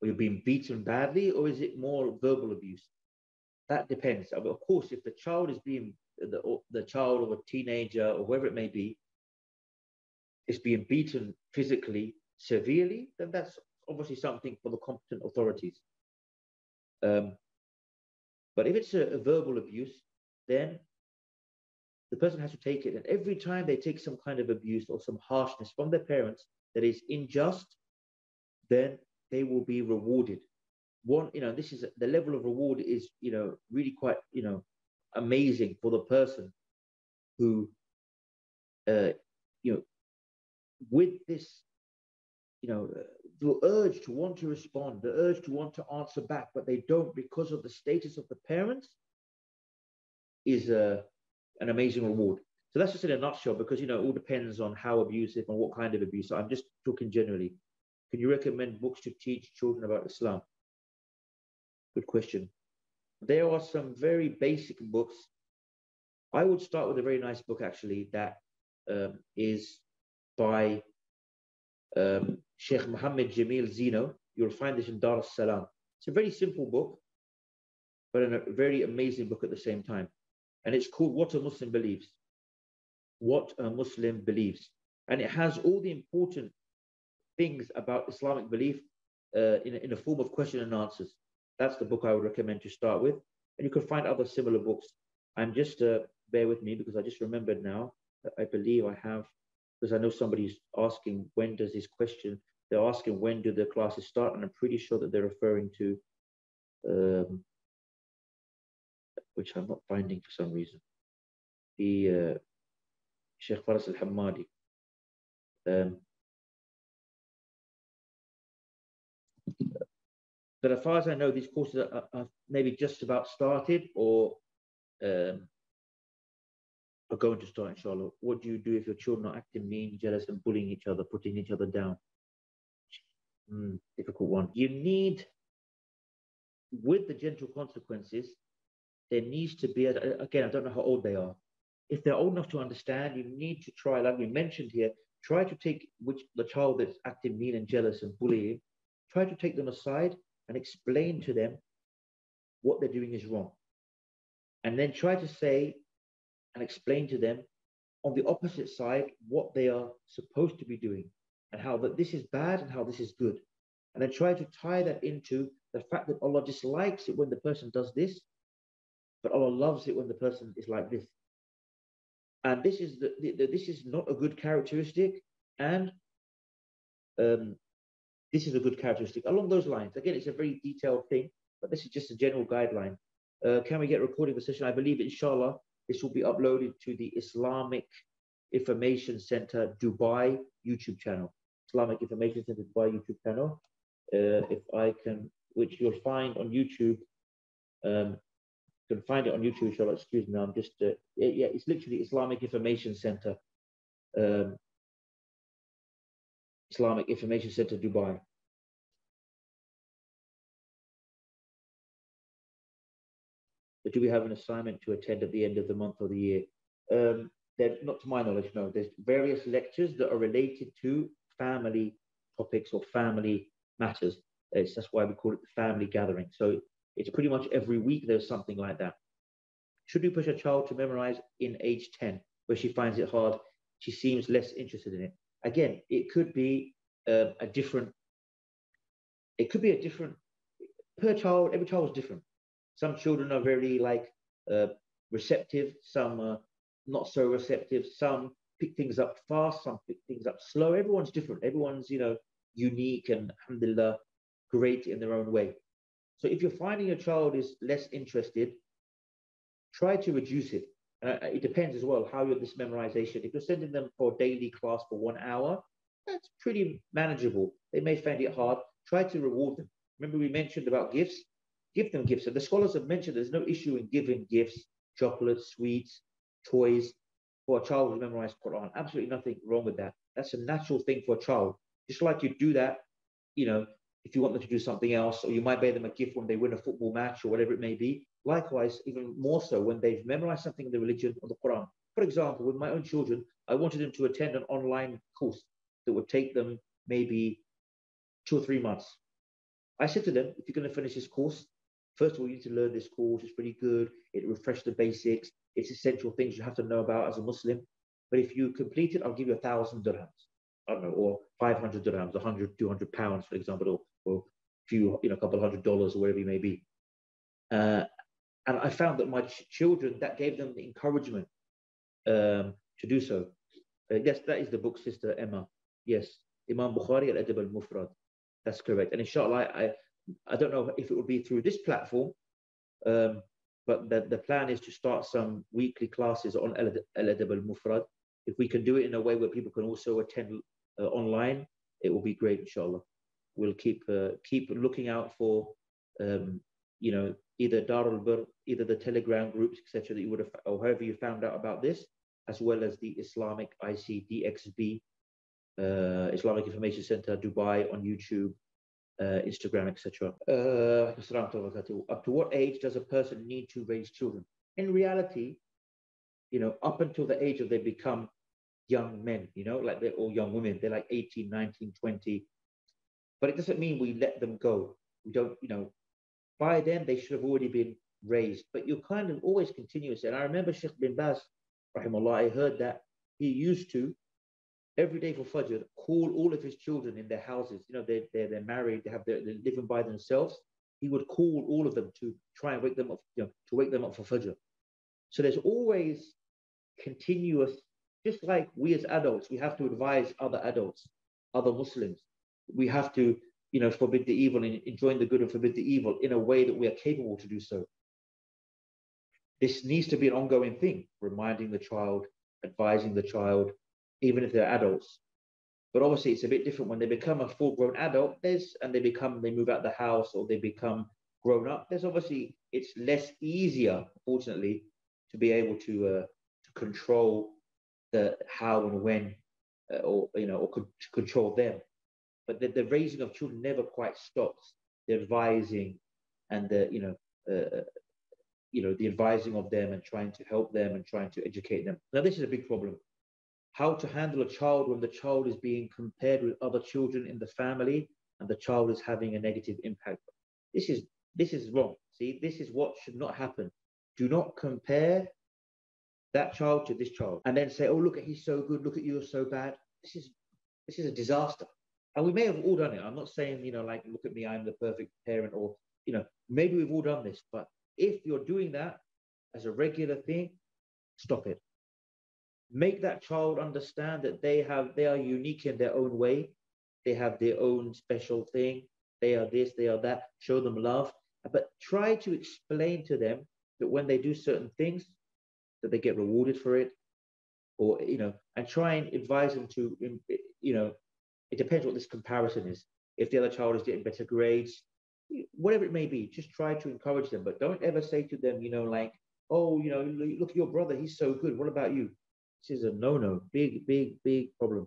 or you're being beaten badly, or is it more verbal abuse? That depends. of course, if the child is being the, the child or a teenager or whoever it may be is being beaten physically severely, then that's obviously something for the competent authorities. Um, but if it's a, a verbal abuse, then the person has to take it. And every time they take some kind of abuse or some harshness from their parents that is unjust, then they will be rewarded. One, you know, this is the level of reward is, you know, really quite, you know, amazing for the person who, uh, you know, with this, you know, uh, the urge to want to respond, the urge to want to answer back, but they don't because of the status of the parents, is a, an amazing reward. So that's just in a nutshell, because you know it all depends on how abusive and what kind of abuse. I'm just talking generally. Can you recommend books to teach children about Islam? Good question. There are some very basic books. I would start with a very nice book actually that um, is by um, Sheikh Muhammad Jamil Zeno. You'll find this in Darussalam. It's a very simple book, but a very amazing book at the same time. And it's called What a Muslim Believes. What a Muslim Believes. And it has all the important things about Islamic belief uh, in, in a form of question and answers. That's the book I would recommend to start with. And you can find other similar books. I'm just, uh, bear with me because I just remembered now I believe I have because I know somebody's asking when does this question, they're asking when do the classes start, and I'm pretty sure that they're referring to, um, which I'm not finding for some reason, the uh, Sheikh Faras al Hamadi. Um, but as far as I know, these courses are, are maybe just about started or um, are going to start, inshallah. What do you do if your children are acting mean, jealous, and bullying each other, putting each other down? Mm, difficult one. You need, with the gentle consequences, there needs to be, again, I don't know how old they are. If they're old enough to understand, you need to try, like we mentioned here, try to take which the child that's acting mean and jealous and bullying, try to take them aside and explain to them what they're doing is wrong. And then try to say, and explain to them on the opposite side what they are supposed to be doing and how that this is bad and how this is good. And then try to tie that into the fact that Allah dislikes it when the person does this, but Allah loves it when the person is like this. And this is the, the, the this is not a good characteristic, and um, this is a good characteristic. Along those lines, again, it's a very detailed thing, but this is just a general guideline. Uh, can we get a recording of the session? I believe, inshallah, this will be uploaded to the Islamic Information Center Dubai YouTube channel. Islamic Information Center Dubai YouTube channel. Uh, if I can, which you'll find on YouTube. Um, you can find it on YouTube, inshallah. Excuse me, I'm just, uh, yeah, it's literally Islamic Information Center. Um, Islamic Information Center Dubai. But do we have an assignment to attend at the end of the month or the year? Um, not to my knowledge, no. There's various lectures that are related to family topics or family matters. It's, that's why we call it the family gathering. So it's pretty much every week there's something like that. Should we push a child to memorize in age 10, where she finds it hard? She seems less interested in it. Again, it could be uh, a different, it could be a different, per child, every child is different. Some children are very like uh, receptive, some are not so receptive, some pick things up fast, some pick things up slow. Everyone's different. Everyone's, you know, unique and alhamdulillah, great in their own way. So if you're finding your child is less interested, try to reduce it. Uh, it depends as well how you're this memorization. If you're sending them for daily class for one hour, that's pretty manageable. They may find it hard. Try to reward them. Remember, we mentioned about gifts. Give them gifts. And the scholars have mentioned there's no issue in giving gifts, chocolates, sweets, toys for a child to memorize Quran. Absolutely nothing wrong with that. That's a natural thing for a child. Just like you do that, you know, if you want them to do something else, or you might buy them a gift when they win a football match or whatever it may be. Likewise, even more so when they've memorized something in the religion or the Quran. For example, with my own children, I wanted them to attend an online course that would take them maybe two or three months. I said to them, if you're going to finish this course, first of all, you need to learn this course. It's pretty good. It refreshes the basics. It's essential things you have to know about as a Muslim. But if you complete it, I'll give you a thousand dirhams. I don't know, or 500 dirhams, 100, 200 pounds, for example, or, a few, you know, a couple hundred dollars or whatever it may be. Uh, and I found that my ch- children, that gave them the encouragement um, to do so. Uh, yes, that is the book, Sister Emma. Yes, Imam Bukhari al Adab al Mufrad. That's correct. And inshallah, I, I don't know if it will be through this platform, um, but the, the plan is to start some weekly classes on Al Adab al Mufrad. If we can do it in a way where people can also attend uh, online, it will be great, inshallah. We'll keep uh, keep looking out for, um, you know, either Darul Bir, either the Telegram groups, etc., that you would have, or however you found out about this, as well as the Islamic ICDXB uh, Islamic Information Center, Dubai on YouTube, uh, Instagram, etc. Up to what age does a person need to raise children? In reality, you know, up until the age of they become young men, you know, like they're all young women, they're like 18, 19, 20. But it doesn't mean we let them go. We don't, you know, by then they should have already been raised. But you're kind of always continuous. And I remember Sheikh bin Baz, rahimahullah, I heard that he used to every day for Fajr, call all of his children in their houses. You know, they're, they're, they're married, they have their, they're living by themselves. He would call all of them to try and wake them up, you know, to wake them up for Fajr. So there's always continuous, just like we as adults, we have to advise other adults, other Muslims. We have to, you know, forbid the evil and enjoin the good and forbid the evil in a way that we are capable to do so. This needs to be an ongoing thing, reminding the child, advising the child, even if they're adults. But obviously, it's a bit different when they become a full-grown adult. There's and they become they move out the house or they become grown up. There's obviously it's less easier, fortunately, to be able to uh, to control the how and when, uh, or you know, or control them. But the, the raising of children never quite stops. The advising and the you know uh, uh, you know the advising of them and trying to help them and trying to educate them. Now this is a big problem how to handle a child when the child is being compared with other children in the family and the child is having a negative impact. This is this is wrong. See, this is what should not happen. Do not compare that child to this child and then say, oh, look at he's so good, look at you, you're so bad. This is this is a disaster. And we may have all done it. I'm not saying, you know, like, look at me, I'm the perfect parent, or, you know, maybe we've all done this. But if you're doing that as a regular thing, stop it. Make that child understand that they have they are unique in their own way. They have their own special thing. They are this they are that. Show them love. But try to explain to them that when they do certain things, that they get rewarded for it, or you know, and try and advise them to, you know, it depends what this comparison is. If the other child is getting better grades, whatever it may be, just try to encourage them. But don't ever say to them, you know, like, oh, you know, look at your brother, he's so good. What about you? This is a no-no, big, big, big problem.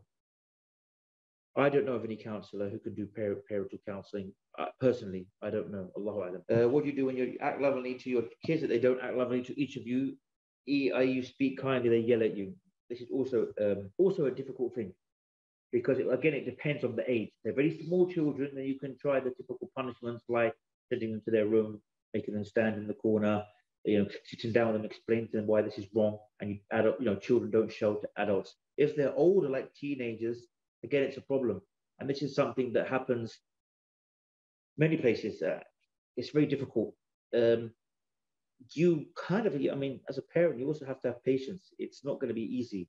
I don't know of any counsellor who can do parental counselling. Uh, personally, I don't know. Allah uh, What do you do when you act lovingly to your kids that they don't act lovingly to each of you? I you speak kindly, they yell at you. This is also um, also a difficult thing because it, again, it depends on the age. They're very small children, then you can try the typical punishments like sending them to their room, making them stand in the corner, you know, sitting down with them, explaining to them why this is wrong. And you adult, you know, children don't show to adults. If they're older, like teenagers, again, it's a problem. And this is something that happens many places. Uh, it's very difficult. Um, you kind of, I mean, as a parent, you also have to have patience. It's not going to be easy.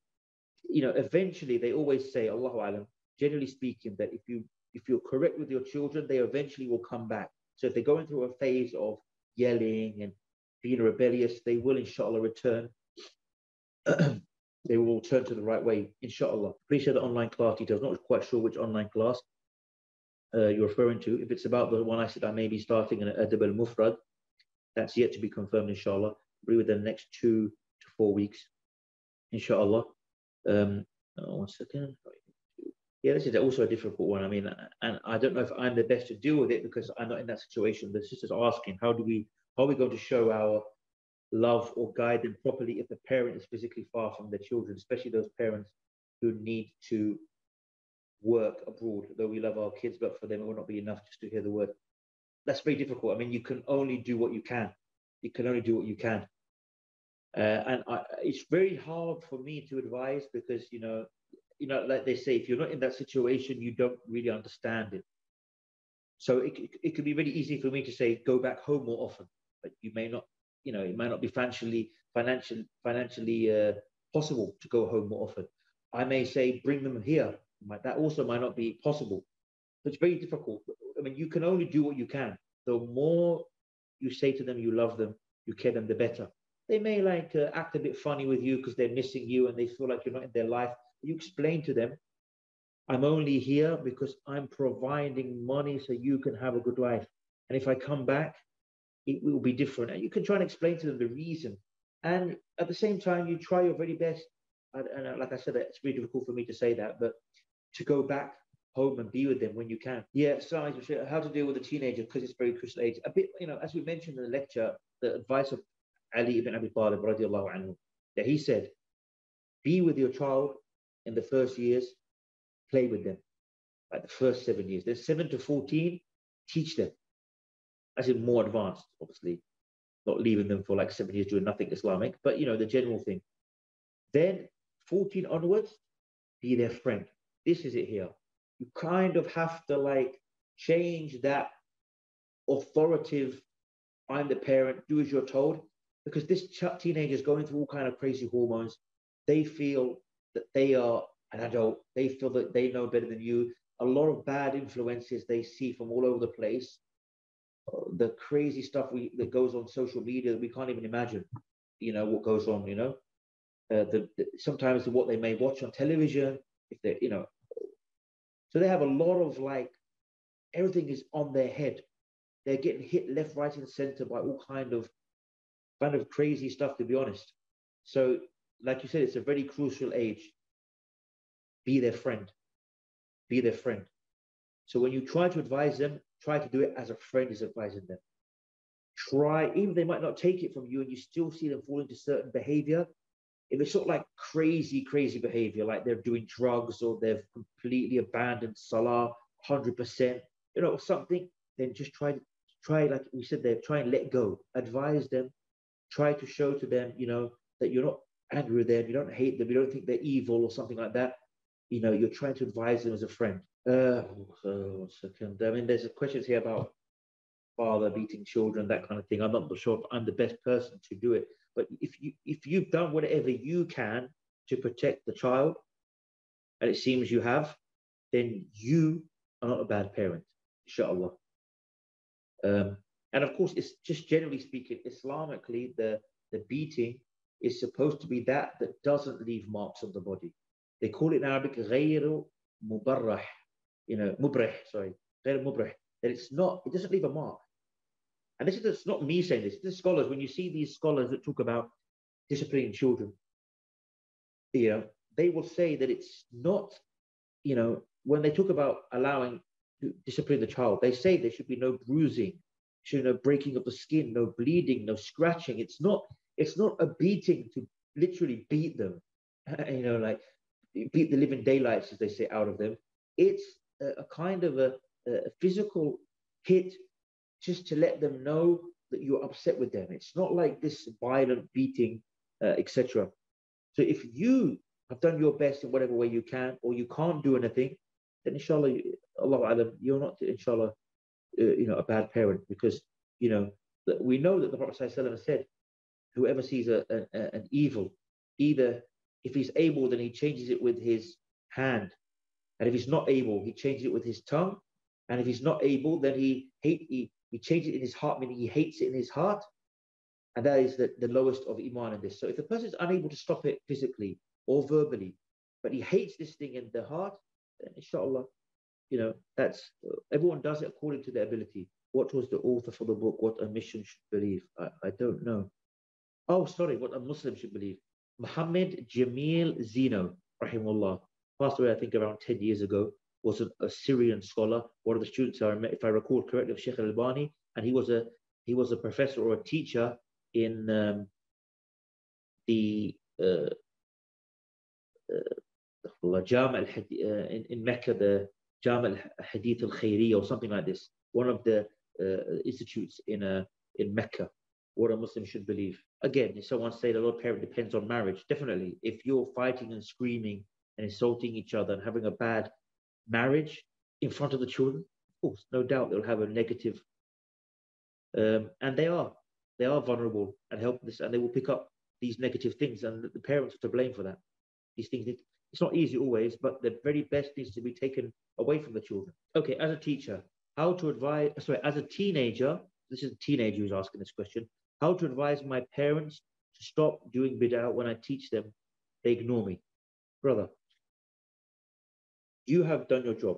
You know, eventually they always say, Allahu Alam, generally speaking, that if you if you're correct with your children, they eventually will come back. So if they're going through a phase of yelling and being rebellious, they will inshallah return. (clears throat) they will turn to the right way, inshallah. Appreciate the online class details. Not quite sure which online class uh, you're referring to. If it's about the one I said I may be starting in Adab al Mufrad, that's yet to be confirmed, inshallah. Probably within the next two to four weeks, inshallah. Um, oh, one second. Yeah, this is also a difficult one. I mean, and I don't know if I'm the best to deal with it because I'm not in that situation. The sister's asking, how do we, how are we going to show our love or guide them properly if the parent is physically far from their children, especially those parents who need to work abroad. Though we love our kids, but for them it will not be enough just to hear the word. That's very difficult. I mean, you can only do what you can. You can only do what you can. Uh, and I, it's very hard for me to advise because you know, you know, like they say, if you're not in that situation, you don't really understand it. So it, it, it could be really easy for me to say, go back home more often, but you may not you know, it might not be financially financially financially uh, possible to go home more often. I may say bring them here. That also might not be possible. It's very difficult. I mean, you can only do what you can. The more you say to them you love them, you care them, the better. They may like uh, act a bit funny with you because they're missing you and they feel like you're not in their life. You explain to them, I'm only here because I'm providing money so you can have a good life. And if I come back, it will be different. And you can try and explain to them the reason. And at the same time, you try your very best. And, and uh, like I said, it's really difficult for me to say that, but to go back home and be with them when you can. Yeah, so how to deal with a teenager because it's very crucial age. A bit, you know, as we mentioned in the lecture, the advice of Ali ibn Abi Talib radiallahu anhu, that he said, be with your child in the first years, play with them. Like the first seven years. Then seven to 14, teach them as in more advanced, obviously, not leaving them for like seven years doing nothing Islamic, but you know, the general thing. Then 14 onwards, be their friend. This is it here. You kind of have to like change that authoritative, I'm the parent, do as you're told, because this ch- teenager is going through all kind of crazy hormones. They feel that they are an adult. They feel that they know better than you. A lot of bad influences they see from all over the place the crazy stuff we that goes on social media we can't even imagine you know what goes on you know uh, the, the, sometimes what they may watch on television if they you know so they have a lot of like everything is on their head they're getting hit left right and center by all kind of kind of crazy stuff to be honest so like you said it's a very crucial age be their friend be their friend so when you try to advise them Try to do it as a friend is advising them. Try, even they might not take it from you and you still see them fall into certain behavior. If it's sort of like crazy, crazy behavior, like they're doing drugs or they've completely abandoned Salah 100%, you know, something, then just try, try, like we said there, try and let go. Advise them. Try to show to them, you know, that you're not angry with them, you don't hate them, you don't think they're evil or something like that. You know, you're trying to advise them as a friend. Uh, one second. I mean, there's questions here about father beating children, that kind of thing. I'm not sure if I'm the best person to do it. But if you if you've done whatever you can to protect the child, and it seems you have, then you are not a bad parent, inshallah. Um, And of course, it's just generally speaking, Islamically, the, the beating is supposed to be that that doesn't leave marks on the body. They call it in Arabic غير مبرح, you know, mubrih, sorry, غير mubrih, that it's not, it doesn't leave a mark. And this is it's not me saying this, this scholars, when you see these scholars that talk about disciplining children, you know, they will say that it's not, you know, when they talk about allowing to discipline the child, they say there should be no bruising, should no breaking of the skin, no bleeding, no scratching. It's not, it's not a beating to literally beat them, (laughs) you know, like beat the living daylights, as they say, out of them. It's a, a kind of a, a physical hit just to let them know that you're upset with them. It's not like this violent beating, uh, etc. So if you have done your best in whatever way you can, or you can't do anything, then inshallah, Allah Alam, you're not inshallah, uh, you know, a bad parent because you know we know that the Prophet said, whoever sees a, a, an evil, either if he's able, then he changes it with his hand, and if he's not able, he changes it with his tongue, and if he's not able, then he hate he, he changes it in his heart, meaning he hates it in his heart, and that is the, the lowest of iman in this. So if the person is unable to stop it physically or verbally, but he hates this thing in the heart, then inshallah, you know, that's everyone does it according to their ability. What was the author for the book? What a mission should believe? I, I don't know. Oh, sorry, what a Muslim should believe. Muhammad Jamil Zeno, rahimullah, passed away, I think, around 10 years ago, was an, a Syrian scholar, one of the students I met, if I recall correctly, of Sheikh al-Albani, and he was a he was a professor or a teacher in um, the uh, uh, uh, in, in Mecca, the Jam al Hadith al Khairi or something like this, one of the uh, institutes in uh, in Mecca. What a Muslim should believe. Again, if someone say the Lord parent depends on marriage, definitely. If you're fighting and screaming and insulting each other and having a bad marriage in front of the children, of course, no doubt they'll have a negative. Um, and they are they are vulnerable and helpless, and they will pick up these negative things, and the parents are to blame for that. These things, it's not easy always, but the very best needs to be taken away from the children. Okay, as a teacher, how to advise, sorry, as a teenager, this is a teenager who's asking this question, how to advise my parents to stop doing bid'ah when I teach them, they ignore me. Brother, you have done your job.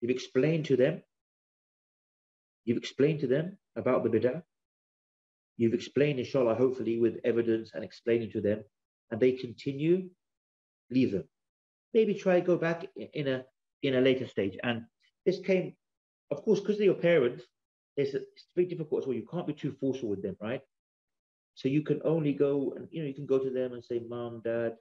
You've explained to them, you've explained to them about the bid'ah, You've explained, inshallah, hopefully with evidence and explaining to them, and they continue, leave them. Maybe try to go back in a in a later stage. And this came, of course, because they're your parents. It's, it's very difficult as well. You can't be too forceful with them, right? So you can only go and you know you can go to them and say, "Mom, Dad,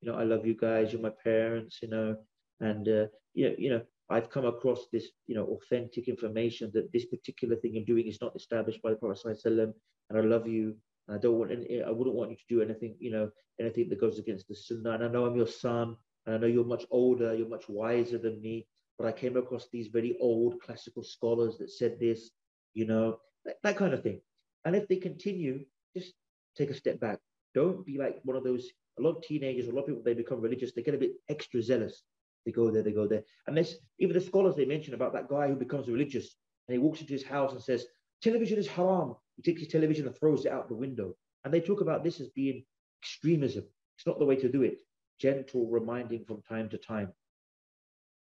you know I love you guys. You're my parents, you know, and uh, you know, you know I've come across this, you know, authentic information that this particular thing you're doing is not established by the Prophet and I love you. I don't want, any, I wouldn't want you to do anything, you know, anything that goes against the Sunnah. And I know I'm your son, and I know you're much older, you're much wiser than me. But I came across these very old classical scholars that said this, you know, that, that kind of thing. And if they continue, just take a step back. Don't be like one of those. A lot of teenagers, a lot of people, they become religious. They get a bit extra zealous they go there, they go there. And this, even the scholars they mention about that guy who becomes religious and he walks into his house and says, television is haram. He takes his television and throws it out the window. And they talk about this as being extremism. It's not the way to do it. Gentle reminding from time to time.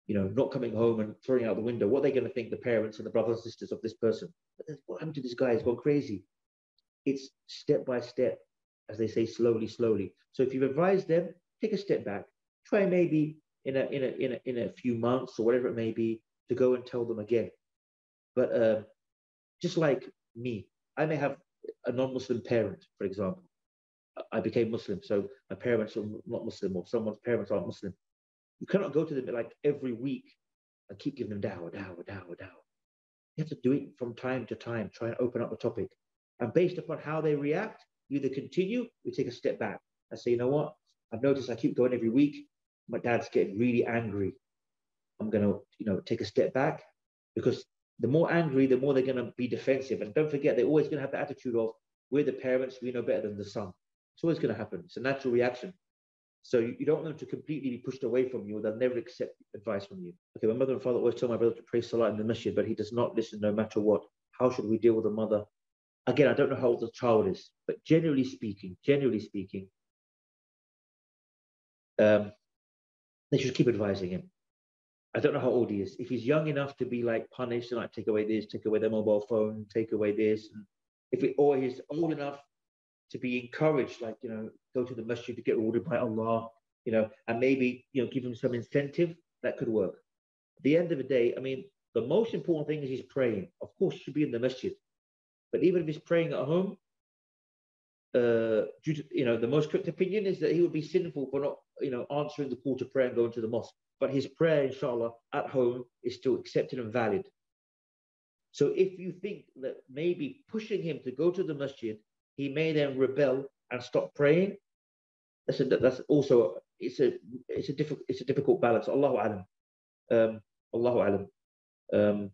You know, not coming home and throwing out the window. What are they going to think, the parents and the brothers and sisters of this person? What happened to this guy? He's gone crazy. It's step by step, as they say, slowly, slowly. So if you've advised them, take a step back. Try maybe in a in a in a, in a few months or whatever it may be to go and tell them again. But uh, just like me, I may have a non-Muslim parent, for example. I became Muslim, so my parents are not Muslim, or someone's parents aren't Muslim. You cannot go to them like every week and keep giving them dawah, dawah, dawah, dawah. You have to do it from time to time, try and open up the topic. And based upon how they react, you either continue, you take a step back and say, you know what? I've noticed I keep going every week my dad's getting really angry. I'm to, you know, take a step back because the more angry, the more they're going to be defensive. And don't forget, they're always going to have the attitude of, we're the parents, we know better than the son. It's always going to happen. It's a natural reaction. So you, you, don't want them to completely be pushed away from you. They'll never accept advice from you. Okay, my mother and father always tell my brother to pray salah in the masjid, but he does not listen no matter what. how should we deal with the mother? Again, I don't know how old the child is, but generally speaking, generally speaking, um, they should keep advising him. I don't know how old he is. If he's young enough to be like punished and like take away this, take away the mobile phone, take away this, and if it, or he's old enough to be encouraged, like you know, go to the masjid to get ordered by Allah, you know, and maybe you know give him some incentive that could work. At the end of the day, I mean, the most important thing is he's praying. Of course, he should be in the masjid, but even if he's praying at home, uh, due to, you know, the most correct opinion is that he would be sinful for not, you know, answering the call to prayer and going to the mosque but his prayer, inshallah, at home is still accepted and valid. So if you think that maybe pushing him to go to the masjid, he may then rebel and stop praying, that's, a, that's also it's a it's a difficult it's a difficult balance. Allahu alam, um, Allahu alam. Um,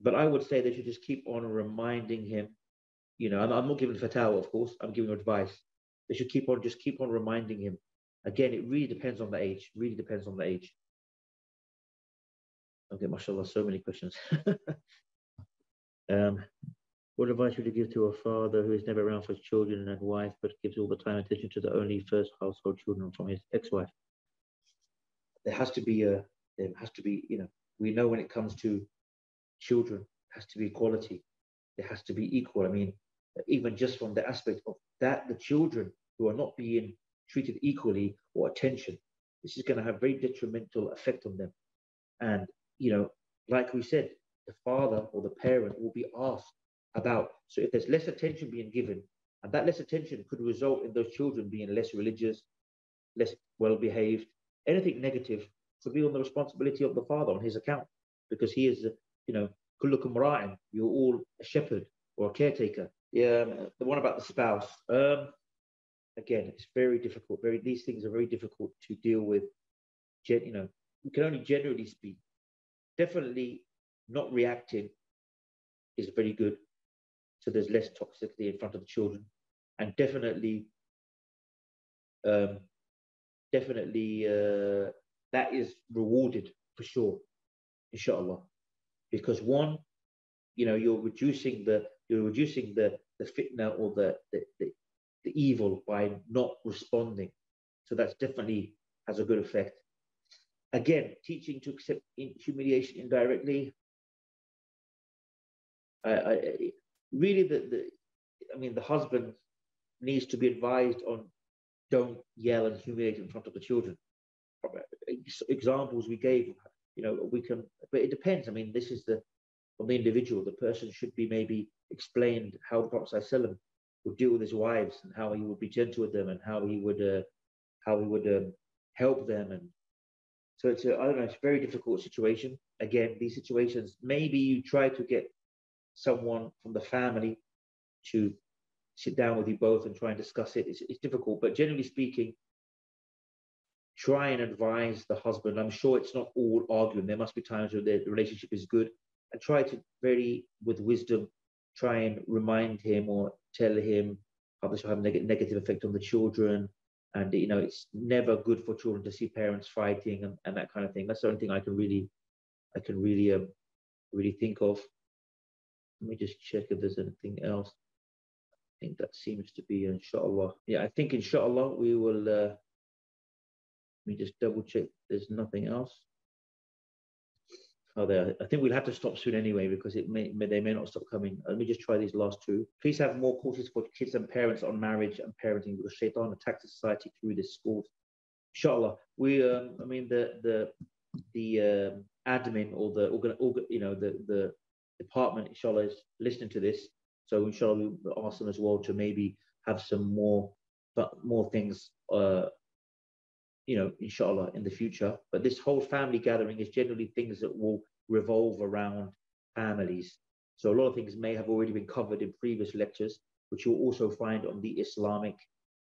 but I would say that you just keep on reminding him. You know, I'm, I'm not giving fatwa, of course. I'm giving advice. They should keep on just keep on reminding him Again, it really depends on the age. Really depends on the age. Okay, mashallah, so many questions. (laughs) um, what advice would you give to a father who is never around for children and wife, but gives all the time attention to the only first household children from his ex-wife? There has to be a, there has to be, you know, we know when it comes to children, has to be equality. There has to be equal. I mean, even just from the aspect of that, the children who are not being treated equally or attention, this is going to have very detrimental effect on them. And, you know, like we said, the father or the parent will be asked about. So if there's less attention being given, and that less attention could result in those children being less religious, less well behaved, anything negative could be on the responsibility of the father on his account because he is, you know, you're all a shepherd or a caretaker. Yeah, the one about the spouse. Um, again, it's very difficult. Very these things are very difficult to deal with. You know, we can only generally speak. Definitely, not reacting is very good. So there's less toxicity in front of the children, and definitely, um, definitely uh, that is rewarded for sure, inshallah, because one, you know, you're reducing the you're reducing the the fitna or the, the, the the evil by not responding. So that's definitely has a good effect. Again, teaching to accept humiliation indirectly. I, I, really, the, the I mean, the husband needs to be advised on don't yell and humiliate in front of the children. Uh, examples we gave, you know, we can, but it depends. I mean, this is the on the individual. The person should be maybe explained how the Prophet would deal with his wives and how he would be gentle with them and how he would uh, how he would um, help them and so it's a I don't know it's a very difficult situation. Again, these situations maybe you try to get someone from the family to sit down with you both and try and discuss it. It's, it's difficult, but generally speaking, try and advise the husband. I'm sure it's not all arguing. There must be times where the relationship is good, and try to very with wisdom try and remind him or tell him how this will have a neg- negative effect on the children. And you know, it's never good for children to see parents fighting and, and that kind of thing. That's the only thing I can really, I can really, um, really think of. Let me just check if there's anything else. I think that seems to be inshallah. Yeah, I think inshallah we will. Uh, let me just double check. There's nothing else. Oh, there. I think we'll have to stop soon anyway because it may, they may not stop coming. Let me just try these last two. Please have more courses for kids and parents on marriage and parenting because shaitan attacks the society through this schools. Inshallah, we. Um, I mean the the the um, admin or the organ, organ, you know the the department. Inshallah is listening to this. So inshallah we'll ask them as well to maybe have some more but more things uh, you know, inshallah, in the future. But this whole family gathering is generally things that will revolve around families. So a lot of things may have already been covered in previous lectures, which you'll also find on the Islamic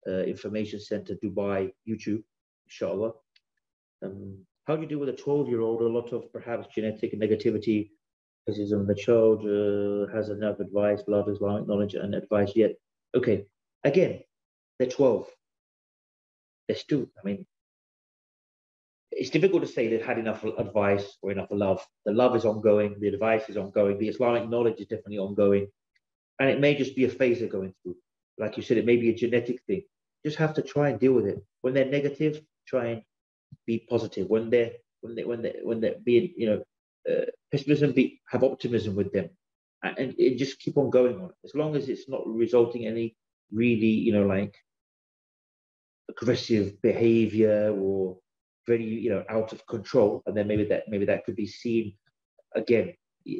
uh, Information Center Dubai YouTube, inshallah. Um, how do you deal with a 12 year old? A lot of perhaps genetic negativity, racism. The child uh, has enough advice, blood, Islamic knowledge, and advice yet. Okay, again, they're 12. They're still, I mean, it's difficult to say they've had enough advice or enough love. The love is ongoing, the advice is ongoing, the Islamic knowledge is definitely ongoing. And it may just be a phase they're going through. Like you said, it may be a genetic thing. Just have to try and deal with it. When they're negative, try and be positive. When they're when they when they when they're being, you know, uh, pessimism, be have optimism with them, and, and, and just keep on going on. As long as it's not resulting in any really, you know, like aggressive behavior or very you know out of control. And then maybe that maybe that could be seen again.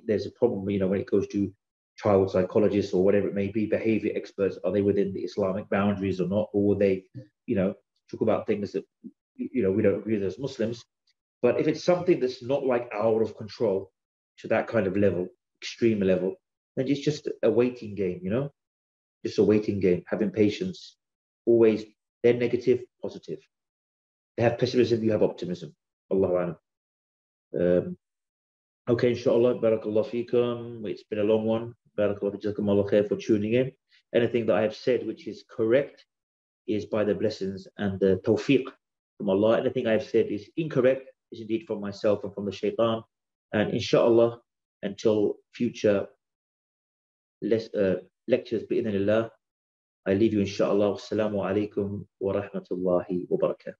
There's a problem you know when it goes to child psychologists or whatever it may be behavior experts are they within the islamic boundaries or not? Or will they you know talk about things that you know we don't agree with as muslims. But if it's something that's not like out of control to that kind of level extreme level then it's just a waiting game you know? Just a waiting game having patience always they're negative positive have pessimism, you have optimism. Allah um, Okay, inshallah, barakallah fikum. It's been a long one. Barakallah khair for tuning in. Anything that I have said which is correct is by the blessings and the tawfiq from Allah. Anything I have said is incorrect is indeed from myself and from the shaitan. And inshallah, until future les- uh, lectures, bi'idhnillah, I leave you inshallah. Assalamu alaikum wa rahmatullahi wa barakatuh.